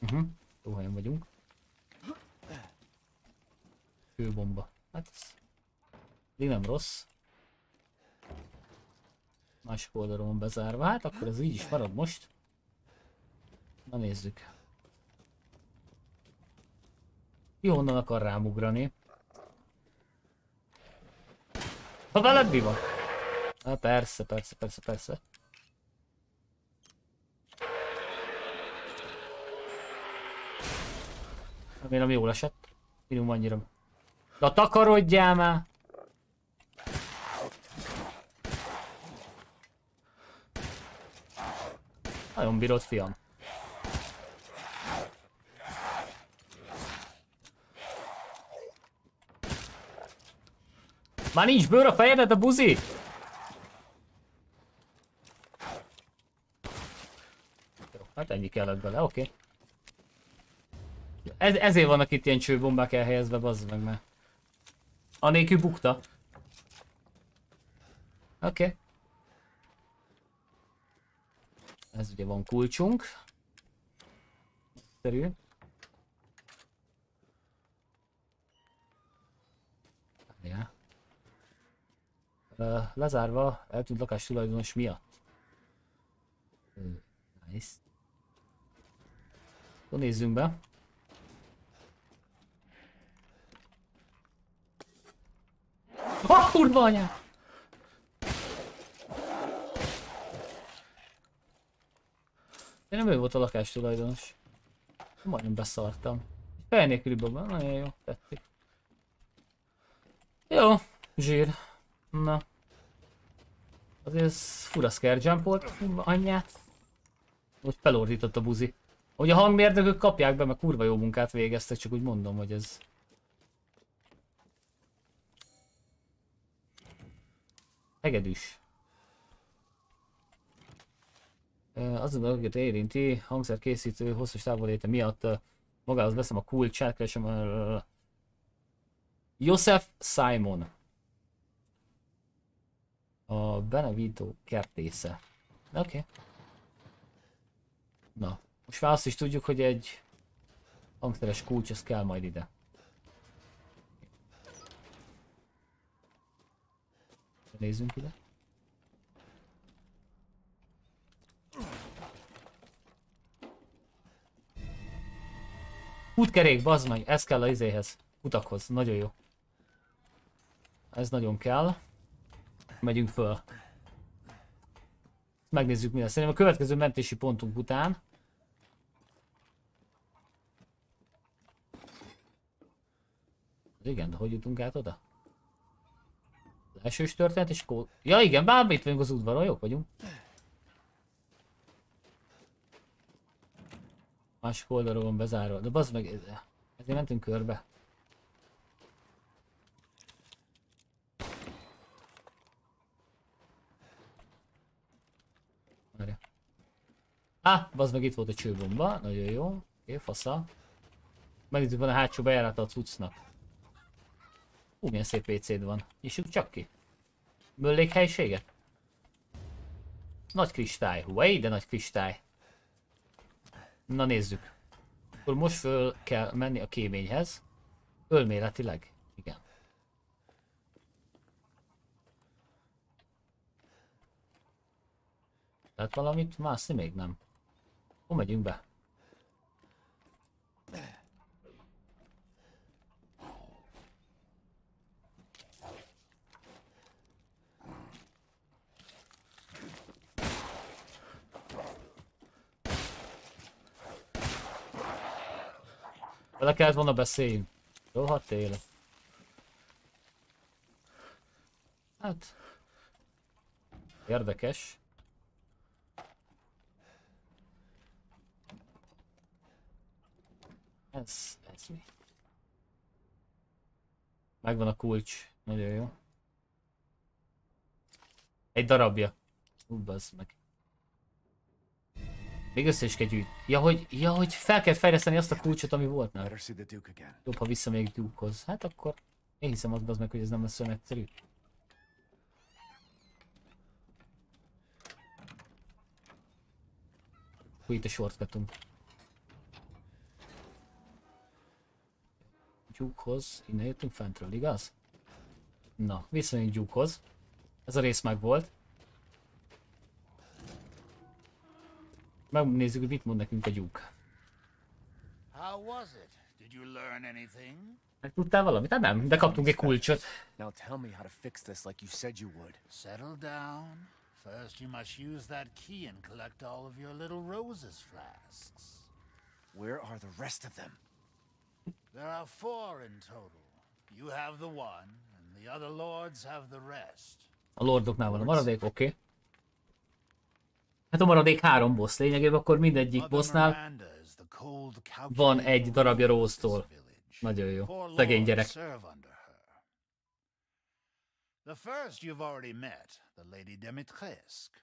Uh -huh. Jó helyen vagyunk. Hőbomba. Hát ez... Még nem rossz. Másik oldalon bezárva. Hát akkor ez így is marad most. Na nézzük. Ki honnan akar rám ugrani? Ha veled mi van? Hát persze, persze, persze, persze. Remélem jól esett. Minimum annyira. De takarodjál már! Nagyon bírod, fiam. Már nincs bőr a fejedet a buzi! Hát ennyi kellett bele, oké. Okay. Ez, ezért vannak itt ilyen csőbombák elhelyezve, bazd meg, mert... Anélkül bukta. Oké. Okay. Ez ugye van kulcsunk. Szerű. Ja. Uh, lezárva eltűnt lakás tulajdonos miatt. Uh, nice. Akkor nézzünk be. Ah, kurva anyát! Én nem ő volt a lakás tulajdonos. Majdnem beszartam. Fej nélküli babban, nagyon jó, tetszik. Jó, zsír. Na. Azért ez fura scare volt, anyját. Hogy felordított a buzi. Hogy a hangmérdögök kapják be, mert kurva jó munkát végeztek, csak úgy mondom, hogy ez... Hegedűs. azon dolgokat érinti, hangszerkészítő hosszas távoléte miatt magához veszem a kulcsát, keresem. Joseph Simon. A Benevito kertésze. Oké. Okay. Na, most már azt is tudjuk, hogy egy hangszeres kulcs, ez kell majd ide. Nézzünk ide. Útkerék, bazd meg, ez kell a izéhez. Utakhoz, nagyon jó. Ez nagyon kell. Megyünk föl. Megnézzük mi lesz. Szerintem a következő mentési pontunk után. Igen, de hogy jutunk át oda? Is történt, és akkor... Ja igen, bár itt vagyunk az udvaron, jók vagyunk. Másik oldalról van bezárva. De bazd meg, ezért mentünk körbe. Várja. Á, bazd meg itt volt a csőbomba. Nagyon jó. Oké, fasza. Megnézzük van a hátsó bejárata a cuccnak. Hú, milyen szép WC-d van. Nyissuk csak ki. Möllékhelységet? Nagy kristály. Hú, de nagy kristály. Na nézzük. Akkor most föl kell menni a kéményhez. Ölméletileg. Igen. Tehát valamit mászni még nem. Hol megyünk be? Vele kellett volna beszéljünk. Rohadt élet. Hát... Érdekes. Ez, ez mi? Megvan a kulcs. Nagyon jó. Egy darabja. Ú, meg. Még össze is kell gyűjt. Ja, hogy, ja, hogy fel kell fejleszteni azt a kulcsot, ami volt már. Jobb, ha vissza még Duke-hoz. Hát akkor én hiszem az, az meg, hogy ez nem lesz olyan egyszerű. Akkor itt a shortcutunk. Duke-hoz. Innen jöttünk fentről, igaz? Na, visszamegyünk Duke-hoz. Ez a rész meg volt. Megnézzük, hogy mit mond nekünk a gyúk. How was it? Did you learn anything? Megtudtál valamit? Hát nem, de kaptunk egy kulcsot. Now tell me how to fix this like you said you would. Settle down. First you must use that key and collect all of your little roses flasks. Where are the rest of them? There are four in total. You have the one, and the other lords have the rest. A lordoknál van a maradék, oké. Okay. Hát a maradék három boss lényegében, akkor mindegyik bossnál van egy darabja Rose-tól. Nagyon jó. Szegény gyerek. The first you've already met, the Lady Dimitrescu.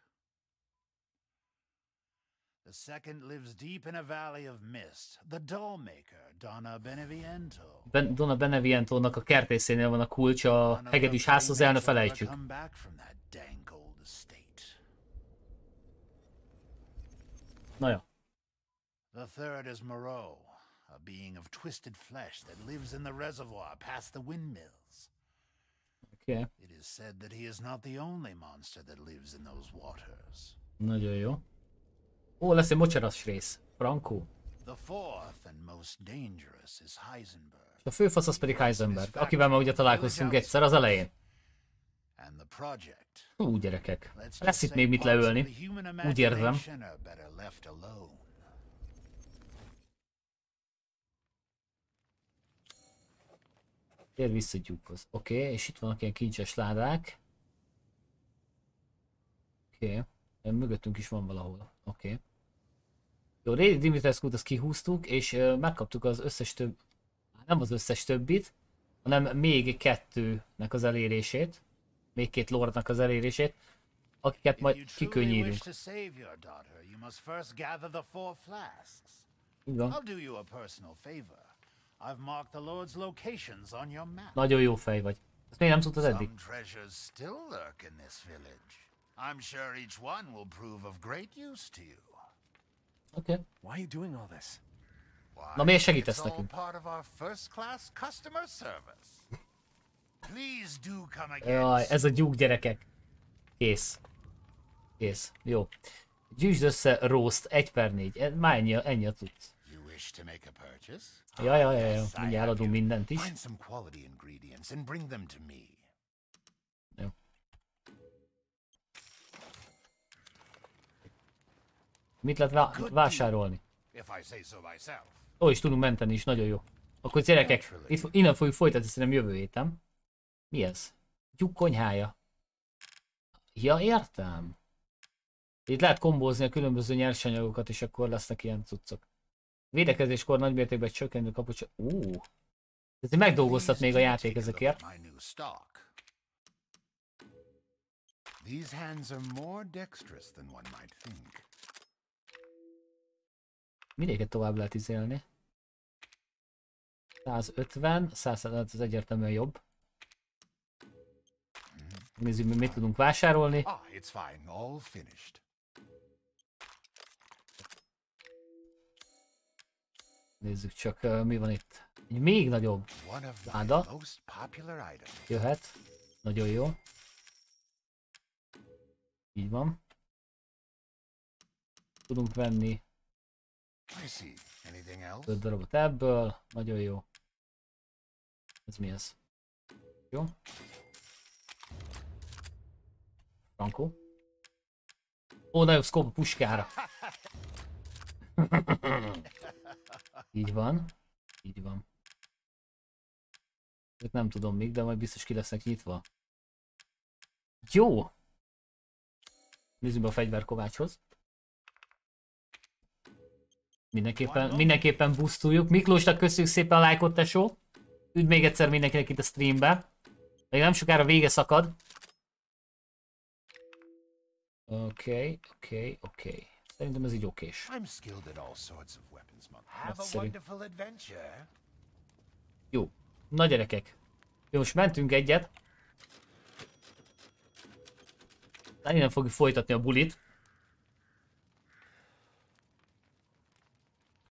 The second lives deep in a valley of mist, the Dollmaker, Donna Beneviento. Ben, Donna Benevientónak a kertészénél van a kulcs a hegedűs házhoz, el ne playmates will ever felejtsük. Come back from that dank old estate. Na ja. The third is Moreau, a being of twisted flesh that lives in the reservoir past the windmills. Okay. It is said that he is not the only monster that lives in those waters. Nagyon jó. Ó, lesz egy mocsaras rész. Franco. The fourth and most dangerous is Heisenberg. A főfasz az pedig Heisenberg, akivel már ugye találkoztunk egyszer az elején. Ú, gyerekek. Lesz itt még mit leölni. Úgy érzem. Tér vissza gyúkhoz. Oké, okay, és itt vannak ilyen kincses ládák. Oké. Okay. Mögöttünk is van valahol. Oké. Okay. Jó, Lady Dimitrescu-t azt kihúztuk, és ö, megkaptuk az összes több... Nem az összes többit, hanem még kettőnek az elérését. Még két lordnak az elérését, akiket majd kikönnyírünk. map. Nagyon jó fej vagy. Ezt még nem tudtad eddig? I'm sure each one will prove of great use to you. Oké. Okay. Why are you doing all this? Why, Na miért segítesz nekünk? [LAUGHS] Jaj, ez a gyúk gyerekek. Kész. Kész. Jó. Gyűjtsd össze roast 1 per 4. Ez Már ennyi, ennyi a tudsz. Ja, ja, ja, ja. Mindjárt adunk mindent is. Jó. Mit lehet vá- vásárolni? Ó, és tudunk menteni is, nagyon jó. Akkor gyerekek, itt, innen fogjuk folytatni szerintem jövő héten. Mi ez? Gyuk konyhája. Ja, értem. Itt lehet kombózni a különböző nyersanyagokat, és akkor lesznek ilyen cuccok. Védekezéskor nagymértékben csökkenő kapucs... Ú. Ez megdolgoztat még a játék ezekért. These hands are more dexterous than one might think. Mindegyiket tovább lehet izélni. 150, 100 az egyértelműen jobb. Nézzük, mi mit tudunk vásárolni. Ah, it's fine. All finished. Nézzük csak, uh, mi van itt. Egy még nagyobb items. jöhet. Nagyon jó. Így van. Tudunk venni? 5 darabot ebből. Nagyon jó. Ez mi ez? Jó. Franco. Ó, nagyobb scope a puskára. Így van. Így van. Ezek nem tudom még, de majd biztos ki lesznek nyitva. Jó! Nézzük be a fegyverkovácshoz. Mindenképpen, mindenképpen boostoljuk. Miklósnak köszönjük szépen a lájkot, tesó. Üdv még egyszer mindenkinek itt a streambe. Még nem sokára vége szakad. Oké, okay, oké, okay, oké. Okay. Szerintem ez így okés. Nagyszerű. Jó. Na gyerekek. Jó, most mentünk egyet. De innen fogjuk folytatni a bulit.